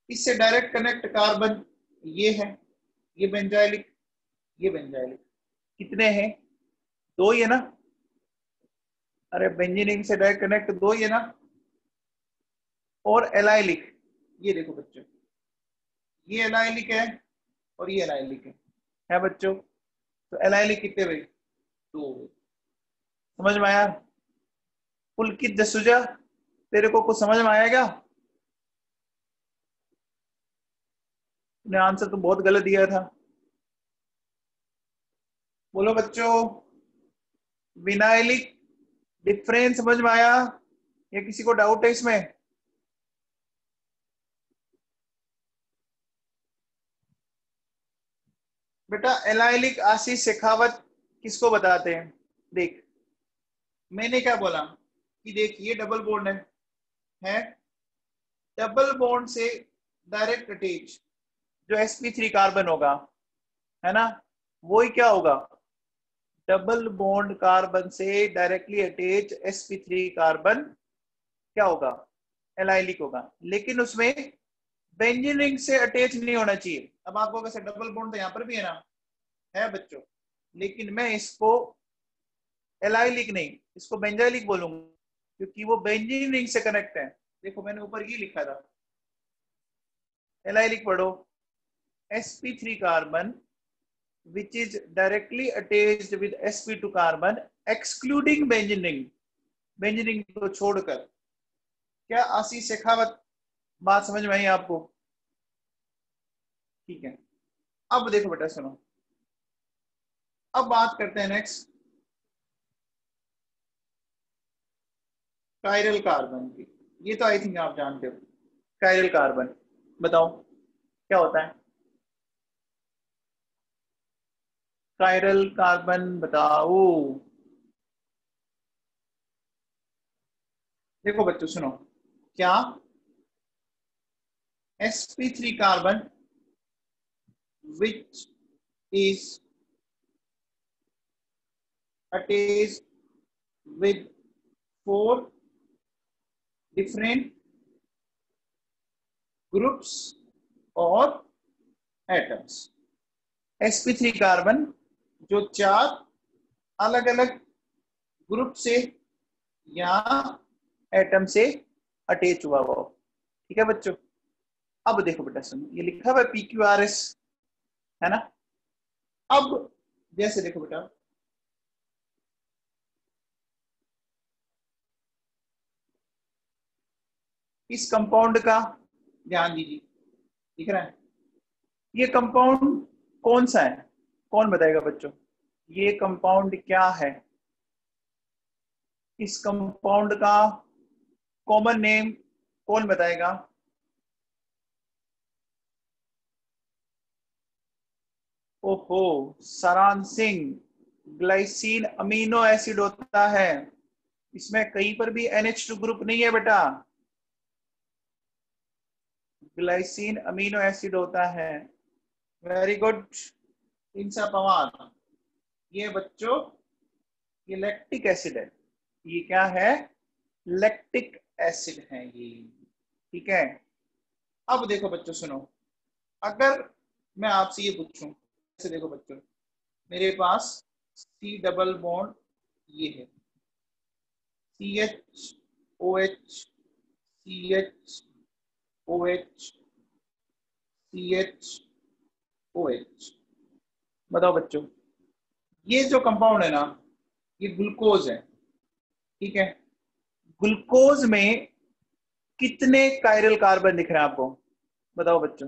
इससे डायरेक्ट कनेक्ट कार्बन ये है, ये बेंजाइलिक ये बेंजाइलिक कितने हैं? दो ही है ना? अरे बेंजीनिंग से डायरेक्ट कनेक्ट दो ही है ना? और एलाइलिक ये देखो बच्चों। ये एलाइलिक है और ये एलाइलिक है। है बच्चों? तो एलाइलिक कितने हुए दो। समझ में आया? पुलकित जसुजा तेरे को कुछ समझ में आया क्या? आंसर तो बहुत गलत दिया था। बोलो बच्चों। विनाइलिक डिफरेंस समझ में आया? या किसी को डाउट है इसमें? बेटा, एलाइलिक आशीष शेखावत किसको बताते हैं? देख, मैंने क्या बोला कि देख, ये डबल बॉन्ड है। है? डबल बॉन्ड से डायरेक्ट अटैच जो sp3 कार्बन होगा, है ना? वो ही क्या होगा? डबल बॉन्ड कार्बन से डायरेक्टली अटैच sp3 कार्बन, क्या होगा? एलाइलिक होगा। लेकिन उसमें बेंजीन रिंग से अटैच नहीं होना चाहिए। अब आपको वैसे डबल बॉन्ड तो यहाँ पर भी है ना, है बच्चों? लेकिन मैं इसको एलाइलिक नहीं, इसको बेंजाइलिक बोलूँगा, क्योंकि वो बेंजीन रिंग से कनेक्ट है। देखो, मैंने ऊपर ये लिखा था। एलाइलिक पढ़ो। Sp3 carbon which is directly attached with sp2 carbon, excluding benzene. Ring को छोड़कर। क्या आशीष शेखावत बात समझ में आई आपको? ठीक है। अब देखो बेटा, सुनो। अब बात करते हैं नेक्स्ट कायरल कार्बन की। ये तो आई थिंक आप जानते हो। कायरल कार्बन बताओ, क्या होता है? काइरल कार्बन बताओ देखो बच्चों, सुनो। क्या? Sp3 carbon which is attached with four different groups और एटम्स sp3 कार्बन जो चार अलग अलग ग्रुप से या एटम से अटैच हुआ हुआ ठीक है बच्चों? अब देखो बेटा सुनो, ये लिखा हुआ पी क्यू आर एस है ना? अब जैसे देखो बेटा। इस कंपाउंड का ध्यान दीजिए। दिख रहा है? ये कंपाउंड कौन सा है? कौन बताएगा बच्चों? ये कंपाउंड क्या है? इस कंपाउंड का कॉमन नेम कौन बताएगा? ओहो, सरान सिंह, ग्लाइसिन अमीनो एसिड होता है। इसमें कहीं पर भी NH2 ग्रुप नहीं है बेटा। ग्लाइसिन अमीनो एसिड होता है। Very good Insa Pawar. ये बच्चों, ये लैक्टिक एसिड है। ये क्या है? लैक्टिक एसिड है ये। ठीक है? अब देखो बच्चों, सुनो। अगर मैं आपसे ये पूछूँ, ऐसे देखो बच्चों, मेरे पास सी डबल बॉन्ड ये है। C H O H C H O H C H O H बताओ बच्चों। ये जो कंपाउंड है ना, ये ग्लूकोज है, ठीक है? ग्लूकोज में कितने कायरल कार्बन दिख रहे हैं आपको? बताओ बच्चों।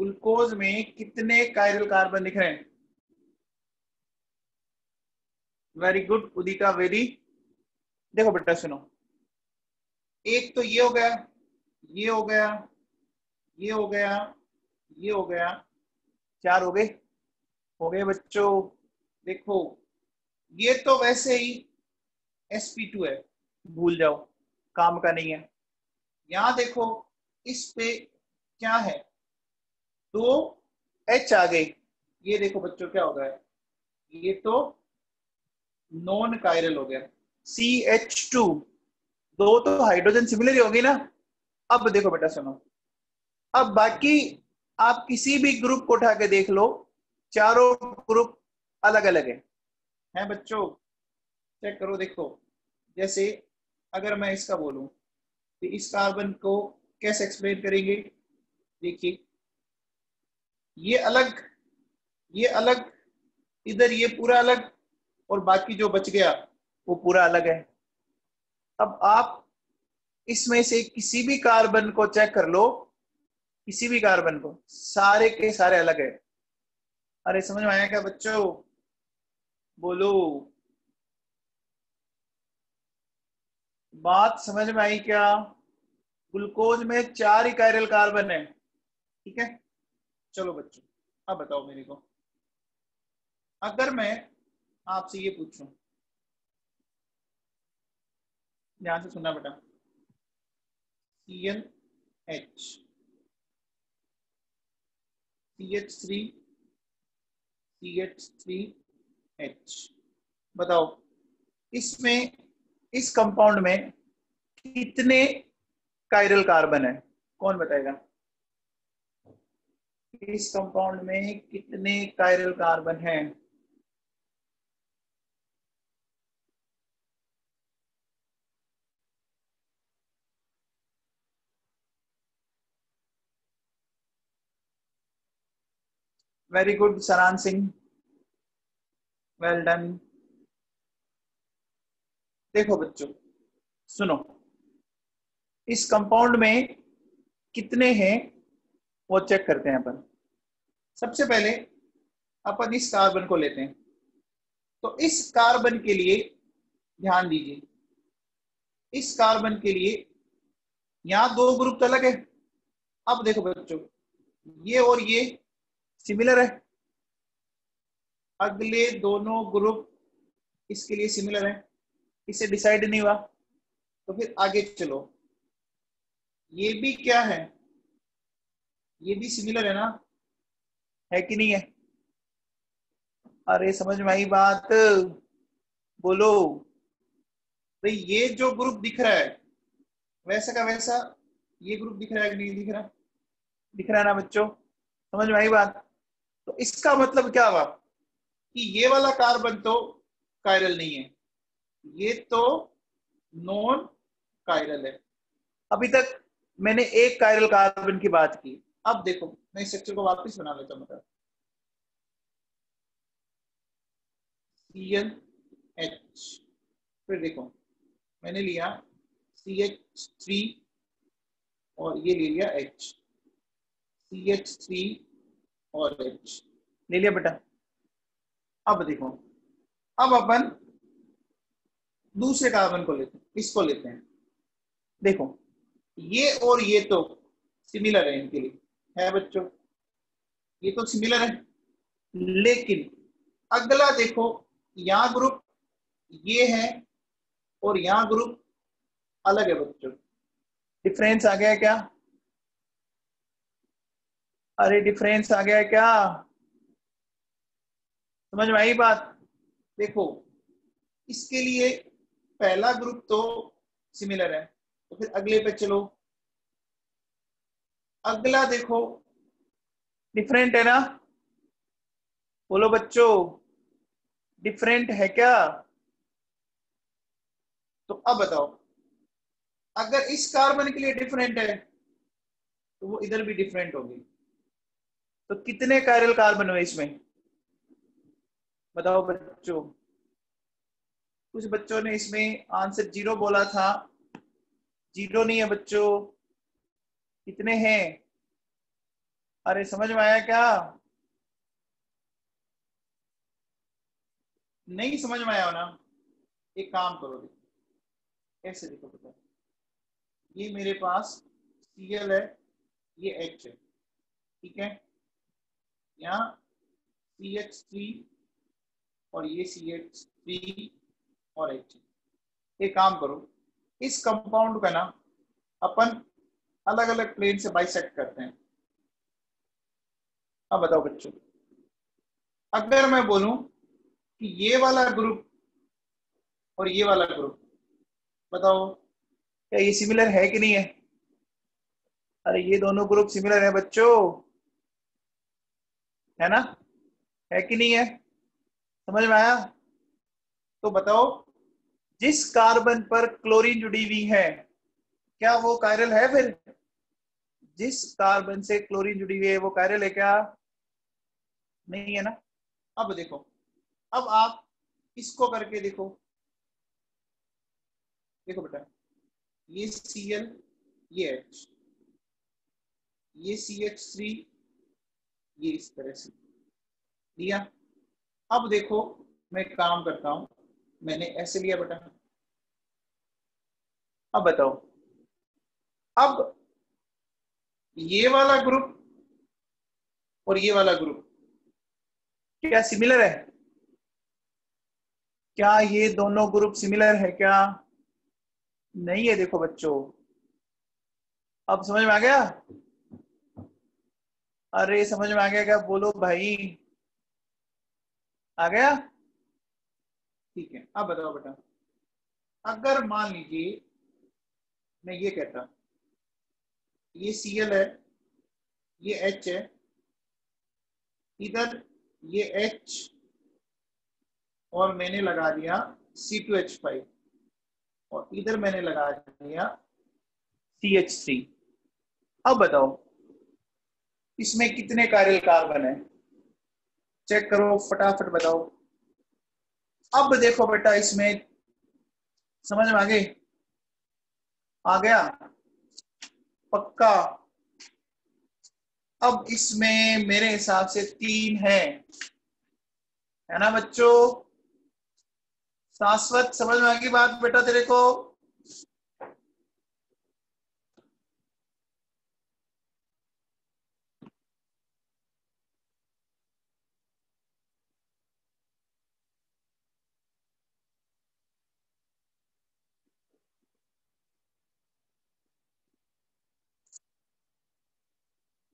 ग्लूकोज में कितने कायरल कार्बन दिख रहे हैं? Very good Udika, very. देखो बेटा, सुनो। एक तो ये हो गया ये हो गया, ये हो गया, ये हो गया, चार हो गए। हो गए बच्चों, देखो, ये तो वैसे ही sp2 है, भूल जाओ, काम का नहीं है। यहाँ देखो, इस पे क्या है? तो H आ गई। ये देखो बच्चों, क्या हो गया ये तो नॉन कायरल हो गया। सी एच टू दो तो हाइड्रोजन सिमिलर ही होगी ना। अब देखो बेटा सुनो। अब बाकी आप किसी भी ग्रुप को उठा के देख लो, चारों ग्रुप अलग अलग है। हैं बच्चों? चेक करो, देखो। जैसे अगर मैं इसका बोलूँ तो इस कार्बन को कैसे एक्सप्लेन करेंगे? देखिए। ये अलग ये अलग, इधर ये पूरा अलग, और बाकी जो बच गया, वो पूरा अलग है। अब आप इसमें से किसी भी कार्बन को चेक कर लो, किसी भी कार्बन को, सारे के सारे अलग है। अरे, समझ में आया क्या बच्चों? बोलो। बात समझ में आई क्या? ग्लूकोज में चार ही कायरल कार्बन है। ठीक है? चलो बच्चों, अब बताओ मेरे को। अगर मैं आपसे ये पूछूँ, ध्यान से सुनना बेटा। N H C H three H three H बताओ, इसमें, इस कंपाउंड में कितने कायरल कार्बन है? कौन बताएगा? इस कंपाउंड में कितने कायरल कार्बन हैं? Very good Saran Singh well done देखो बच्चों, सुनो। इस कंपाउंड में कितने हैं, वो चेक करते हैं अपन। सबसे पहले अपन इस कार्बन को लेते हैं। तो इस कार्बन के लिए ध्यान दीजिए। इस कार्बन के लिए यहाँ दो ग्रुप तो अलग है। अब देखो बच्चों, ये और ये सिमिलर है? अगले दोनों ग्रुप इसके लिए सिमिलर है। इसे डिसाइड नहीं हुआ। तो फिर आगे चलो। ये भी क्या है? ये भी सिमिलर है ना? है कि नहीं है? अरे, समझ में आई बात? बोलो। भाई, ये जो ग्रुप दिख रहा है, वैसा का वैसा, ये ग्रुप दिख रहा है कि नहीं दिख रहा? दिख रहा है ना बच्चों? समझ में आई बात? तो इसका मतलब क्या हुआ? कि ये वाला कार्बन तो कायरल नहीं है। ये तो नॉन कायरल है। अभी तक मैंने एक कायरल कार्बन की बात की। अब देखो, मैं इस स्ट्रक्चर को वापस बना लेता हूँ मतलब सी एच फिर देखो, मैंने लिया सी एच थ्री और ये ले लिया एच सी एच थ्री और ले लिया बेटा। अब देखो। अब अपन दूसरे कार्बन को लेते हैं। इसको लेते हैं? देखो, ये और ये तो सिमिलर है इनके लिए। है बच्चों? ये तो सिमिलर है। लेकिन अगला देखो, यहाँ ग्रुप ये है और यहाँ ग्रुप अलग है बच्चों। डिफरेंस आ गया क्या? अरे डिफरेंस आ गया है क्या? समझ में आई बात? देखो, इसके लिए पहला ग्रुप तो सिमिलर है तो फिर अगले पे चलो। अगला देखो डिफरेंट है ना? बोलो बच्चों डिफरेंट है क्या? तो अब बताओ, अगर इस कार्बन के लिए डिफरेंट है तो वो इधर भी डिफरेंट होगी। तो कितने कायरल कार्बन हुए इसमें? बताओ बच्चों। कुछ बच्चों ने इसमें आंसर ज़ीरो बोला था। ज़ीरो नहीं है बच्चों। कितने हैं? अरे, समझ में आया क्या? नहीं समझ में आया हो ना एक काम करो देखो। कैसे देखो बेटा। ये मेरे पास सी एल है, ये एच है। ठीक है? यहाँ सी एच थ्री और ये सी एच थ्री और एच एक काम करो, इस कंपाउंड का ना अपन अलग अलग प्लेन से बाइसेक्ट करते हैं। अब बताओ बच्चों, अगर मैं बोलूँ कि ये वाला ग्रुप और ये वाला ग्रुप बताओ, क्या ये सिमिलर है कि नहीं है? अरे ये दोनों ग्रुप सिमिलर है बच्चों। है ना? है कि नहीं है? समझ में आया? तो बताओ, जिस कार्बन पर क्लोरीन जुड़ी हुई है, क्या वो कायरल है फिर? जिस कार्बन से क्लोरीन जुड़ी हुई है, वो कायरल है क्या? नहीं है ना? अब देखो, अब आप इसको करके देखो। देखो बेटा, ये सी एल ये एच ये सी एच थ्री ये इस तरह से। लिया। अब देखो, मैं काम करता हूँ। मैंने ऐसे लिया बेटा। अब बताओ। अब ये वाला ग्रुप और ये वाला ग्रुप क्या सिमिलर है? क्या ये दोनों ग्रुप सिमिलर है क्या? नहीं है देखो बच्चों। अब समझ में आ गया? अरे, समझ में आ गया क्या? बोलो भाई। आ गया? ठीक है, अब बताओ बेटा। अगर मान लीजिए, मैं ये कहता, ये सी एल है, ये एच है, इधर ये एच और मैंने लगा दिया सी टू एच फाइव और इधर मैंने लगा दिया सी एच थ्री अब बताओ इसमें कितने कारिल कार्बन है चेक करो, फटाफट बताओ। अब देखो बेटा, इसमें समझ में आ गई? आ गया? पक्का? अब इसमें मेरे हिसाब से तीन है। है ना बच्चों? शाश्वत, समझ में आ गई बात बेटा तेरे को?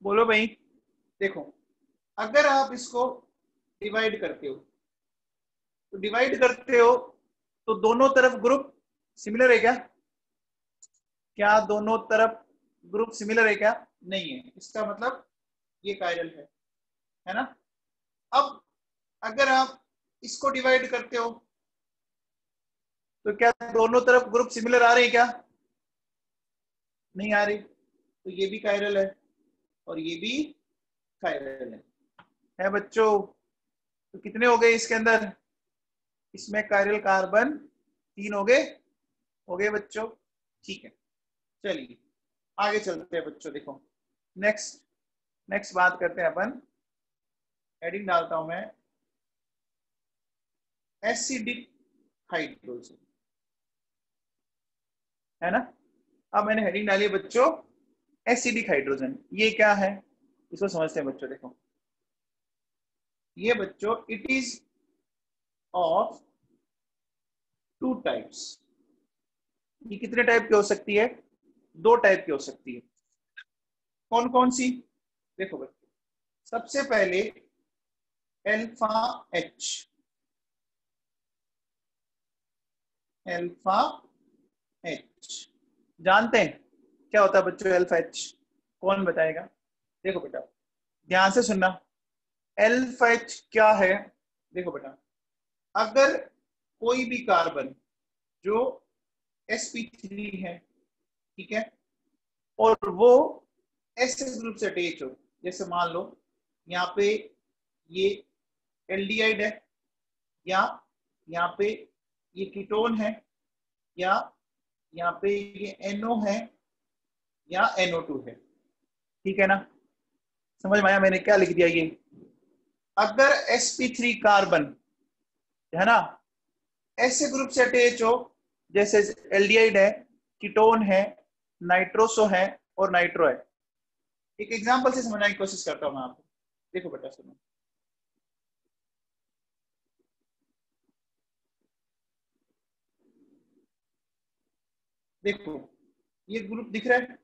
बोलो भाई। देखो, अगर आप इसको डिवाइड करते हो तो डिवाइड करते हो तो दोनों तरफ़ ग्रुप सिमिलर है क्या? क्या दोनों तरफ़ ग्रुप सिमिलर है क्या? नहीं है। इसका मतलब ये कायरल है है ना? अब अगर आप इसको डिवाइड करते हो तो क्या दोनों तरफ़ ग्रुप सिमिलर आ रहे हैं क्या? नहीं आ रही। तो ये भी कायरल है। और ये भी कायरल है। है बच्चों तो कितने हो गए इसके अंदर? इसमें कायरल कार्बन तीन हो गए। हो गए बच्चों? ठीक है। चलिए, आगे चलते हैं बच्चों, देखो। नेक्स्ट नेक्स्ट बात करते हैं अपन। हेडिंग डालता हूँ मैं। एसिडिक हाइड्रोजन है ना? अब मैंने हेडिंग डाली बच्चों। एसिडिक हाइड्रोजन ये क्या है? इसको समझते हैं बच्चों, देखो। ये बच्चों it is of two types ये कितने टाइप की हो सकती है? दो टाइप की हो सकती है। कौन कौन सी? देखो बच्चों, सबसे पहले एल्फा एच एल्फा एच जानते हैं? क्या होता है बच्चों एल्फा एच कौन बताएगा? देखो बेटा, ध्यान से सुनना। एल्फा एच क्या है? देखो बेटा, अगर कोई भी कार्बन जो sp3 है, ठीक है, और वो एस ग्रुप से अटैच हो, जैसे मान लो, यहाँ पे ये एल्डिहाइड है, या यहाँ पे ये कीटोन है, या यहाँ पे ये एनओ है या NO2 है। ठीक है ना? समझ में आया मैंने क्या लिख दिया ये? अगर sp3 कार्बन है ना? ऐसे ग्रुप से अटैच हो जैसे एल्डिहाइड है कीटोन है नाइट्रोसो है और नाइट्रो है। एक एग्जांपल से समझने की कोशिश करता हूँ मैं आपको। देखो बेटा, सुनो। देखो, ये ग्रुप दिख रहा है?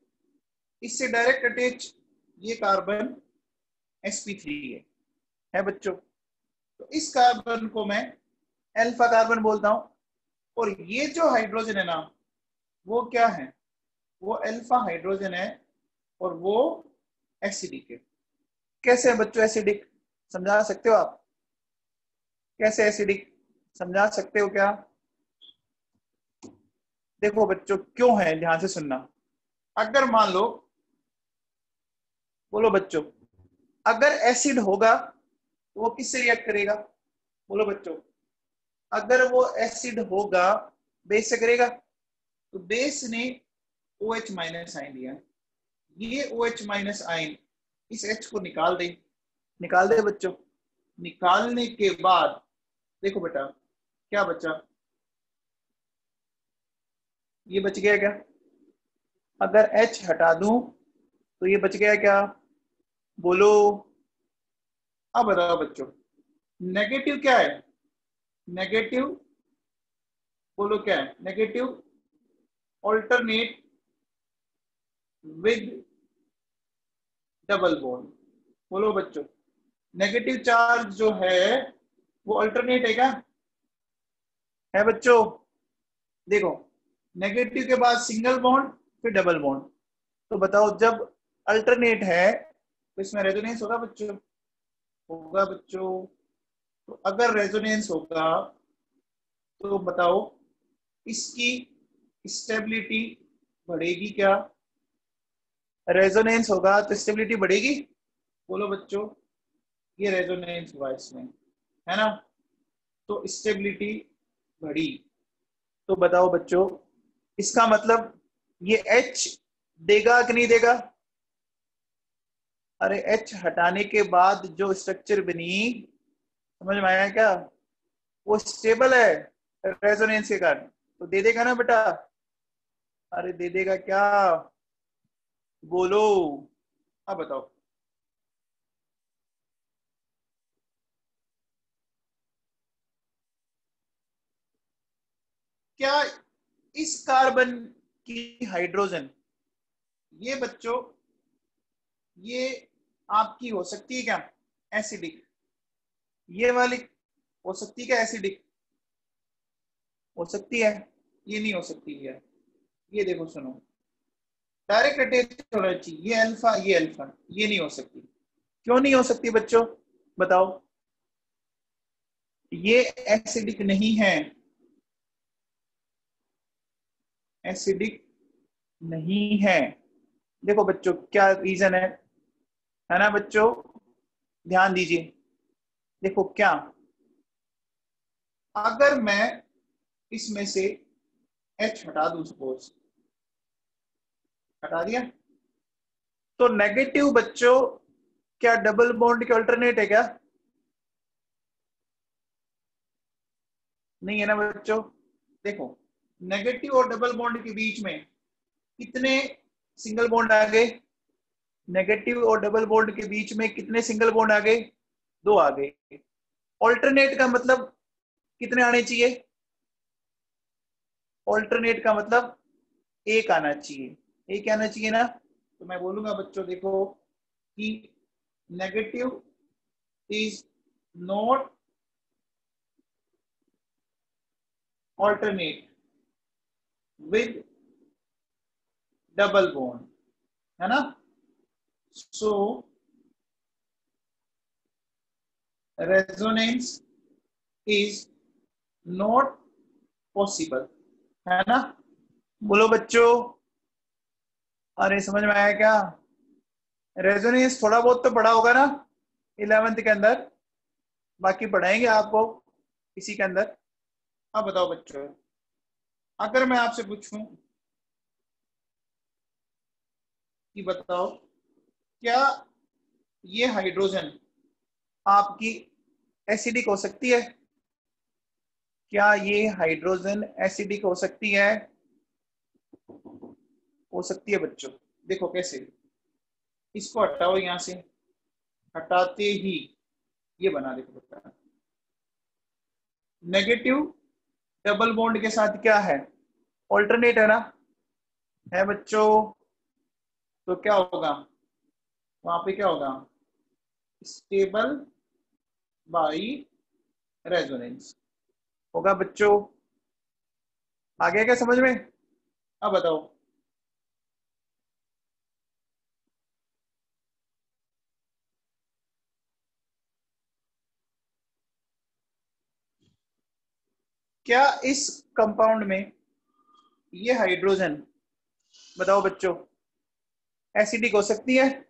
इससे डायरेक्ट अटैच ये कार्बन sp3 है। है बच्चों? तो इस कार्बन को मैं अल्फ़ा कार्बन बोलता हूँ। और ये जो हाइड्रोजन है ना, वो क्या है? वो अल्फ़ा हाइड्रोजन है और वो एसिडिक है। कैसे है बच्चों एसिडिक समझा सकते हो आप? कैसे एसिडिक समझा सकते हो क्या? देखो बच्चों, क्यों है? ध्यान से सुनना। अगर मान लो बोलो बच्चों, अगर एसिड होगा तो वो किससे रिएक्ट करेगा? बोलो बच्चों, अगर वो एसिड होगा बेस से करेगा? तो बेस ने ओ एच माइनस आइन लिया ये ओ एच माइनस आइन इस एच को निकाल दे। निकाल दे बच्चों। निकालने के बाद, देखो बेटा, क्या बचा? ये बच गया क्या? अगर H हटा दूँ तो ये बच गया क्या? बोलो। अब बताओ बच्चों। नेगेटिव क्या है? नेगेटिव बोलो क्या है? Negative alternate with double bond बोलो बच्चों। नेगेटिव चार्ज जो है, वो अल्टरनेट है क्या? है बच्चों। देखो नेगेटिव के बाद सिंगल बॉन्ड फिर डबल बॉन्ड तो बताओ, जब अल्टरनेट है तो इसमें रेजोनेंस होगा बच्चों? होगा बच्चों। तो अगर रेजोनेंस होगा तो बताओ, इसकी स्टेबिलिटी बढ़ेगी क्या? रेजोनेंस होगा तो स्टेबिलिटी बढ़ेगी? बोलो बच्चों, ये रेजोनेंस हुआ इसमें, है ना? तो स्टेबिलिटी बढ़ी। तो बताओ बच्चों, इसका मतलब ये H देगा कि नहीं देगा? अरे एच हटाने के बाद जो स्ट्रक्चर बनी, समझ में आया क्या? वो स्टेबल है रेजोनेंस के कारण। तो दे देगा ना बेटा? अरे दे देगा क्या? बोलो। अब बताओ। क्या इस कार्बन की हाइड्रोजन ये बच्चों, ये आपकी हो सकती है क्या? एसिडिक। ये वाली हो सकती है क्या एसिडिक? हो सकती है। ये नहीं हो सकती है। ये देखो, सुनो। डायरेक्ट अटैच होना चाहिए ये अल्फ़ा ये अल्फ़ा ये नहीं हो सकती। क्यों नहीं हो सकती बच्चों? बताओ। ये एसिडिक नहीं है। एसिडिक नहीं है। देखो बच्चों, क्या रीजन है? है ना बच्चों? ध्यान दीजिए। देखो क्या? अगर मैं इसमें से एच हटा दू सपोज़ हटा दिया? तो नेगेटिव बच्चों, क्या डबल बॉन्ड के अल्टरनेट है क्या? नहीं है ना बच्चों? देखो नेगेटिव और डबल बॉन्ड के बीच में कितने सिंगल बॉन्ड आ गए? नेगेटिव और डबल बॉन्ड के बीच में कितने सिंगल बॉन्ड आ गए? दो आ गए। ऑल्टरनेट का मतलब कितने आने चाहिए? ऑल्टरनेट का मतलब एक आना चाहिए। एक आना चाहिए ना? तो मैं बोलूँगा बच्चों, देखो कि negative is not alternate with double bond है ना? So resonance is not possible है ना? बोलो बच्चों। अरे, समझ में आया क्या? रेजोनेंस थोड़ा बहुत तो पढ़ा होगा ना इलेवेंथ के अंदर। बाकी पढ़ाएँगे आपको इसी के अंदर। अब बताओ बच्चों। अगर मैं आपसे पूछूँ कि बताओ क्या ये हाइड्रोजन आपकी एसिडिक हो सकती है? क्या ये हाइड्रोजन एसिडिक हो सकती है? हो सकती है बच्चों। देखो कैसे। इसको हटाओ यहाँ से। हटाते ही ये बना देखो बच्चा। नेगेटिव डबल बॉन्ड के साथ क्या है? ऑल्टरनेट है ना? है बच्चों। तो क्या होगा? वहाँ पे क्या होगा? स्टेबल बाई रेजोनेंस होगा बच्चों? आ गया क्या समझ में? अब बताओ। क्या इस कंपाउंड में ये हाइड्रोजन बताओ बच्चों एसिडिक हो सकती है?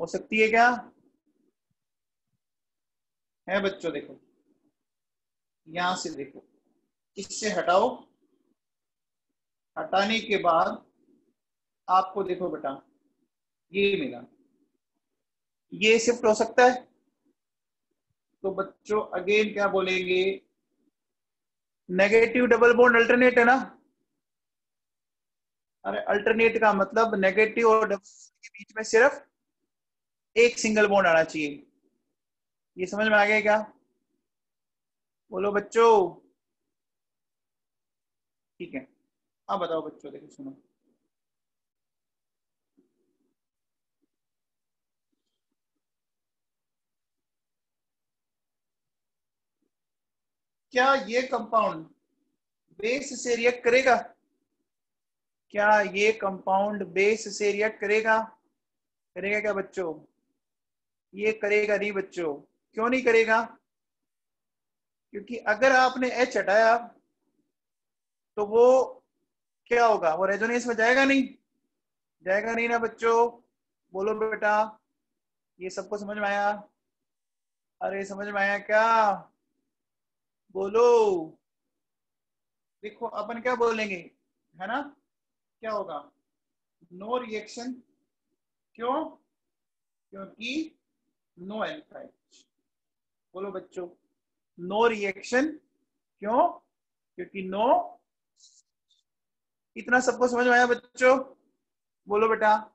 हो सकती है क्या? है बच्चों, देखो। यहाँ से देखो। इससे हटाओ। हटाने के बाद आपको देखो बेटा, ये मिला। ये शिफ्ट हो सकता है। तो बच्चों, अगेन क्या बोलेंगे? नेगेटिव डबल बॉन्ड अल्टरनेट है ना? अरे अल्टरनेट का मतलब नेगेटिव और डबल के बीच में सिर्फ़ एक सिंगल बॉन्ड आना चाहिए। ये समझ में आ गया क्या? बोलो बच्चों। ठीक है। आप बताओ बच्चों, देखो, सुनो। क्या ये कंपाउंड बेस से रिएक्ट करेगा? क्या ये कंपाउंड बेस से रिएक्ट करेगा? करेगा क्या बच्चों? ये करेगा नहीं बच्चों। क्यों नहीं करेगा? क्योंकि अगर आपने एच हटाया तो वो क्या होगा? वो रेजोनेंस में जाएगा नहीं। जाएगा नहीं ना बच्चों। बोलो बेटा, ये सबको समझ में आया? अरे समझ में आया क्या? बोलो। देखो, अपन क्या बोलेंगे? है ना? क्या होगा? नो रिएक्शन क्यों? क्योंकि नो एल्काइल बोलो बच्चों नो रिएक्शन क्यों? क्योंकि नो इतना सबको समझ में आया बच्चों? बोलो बेटा।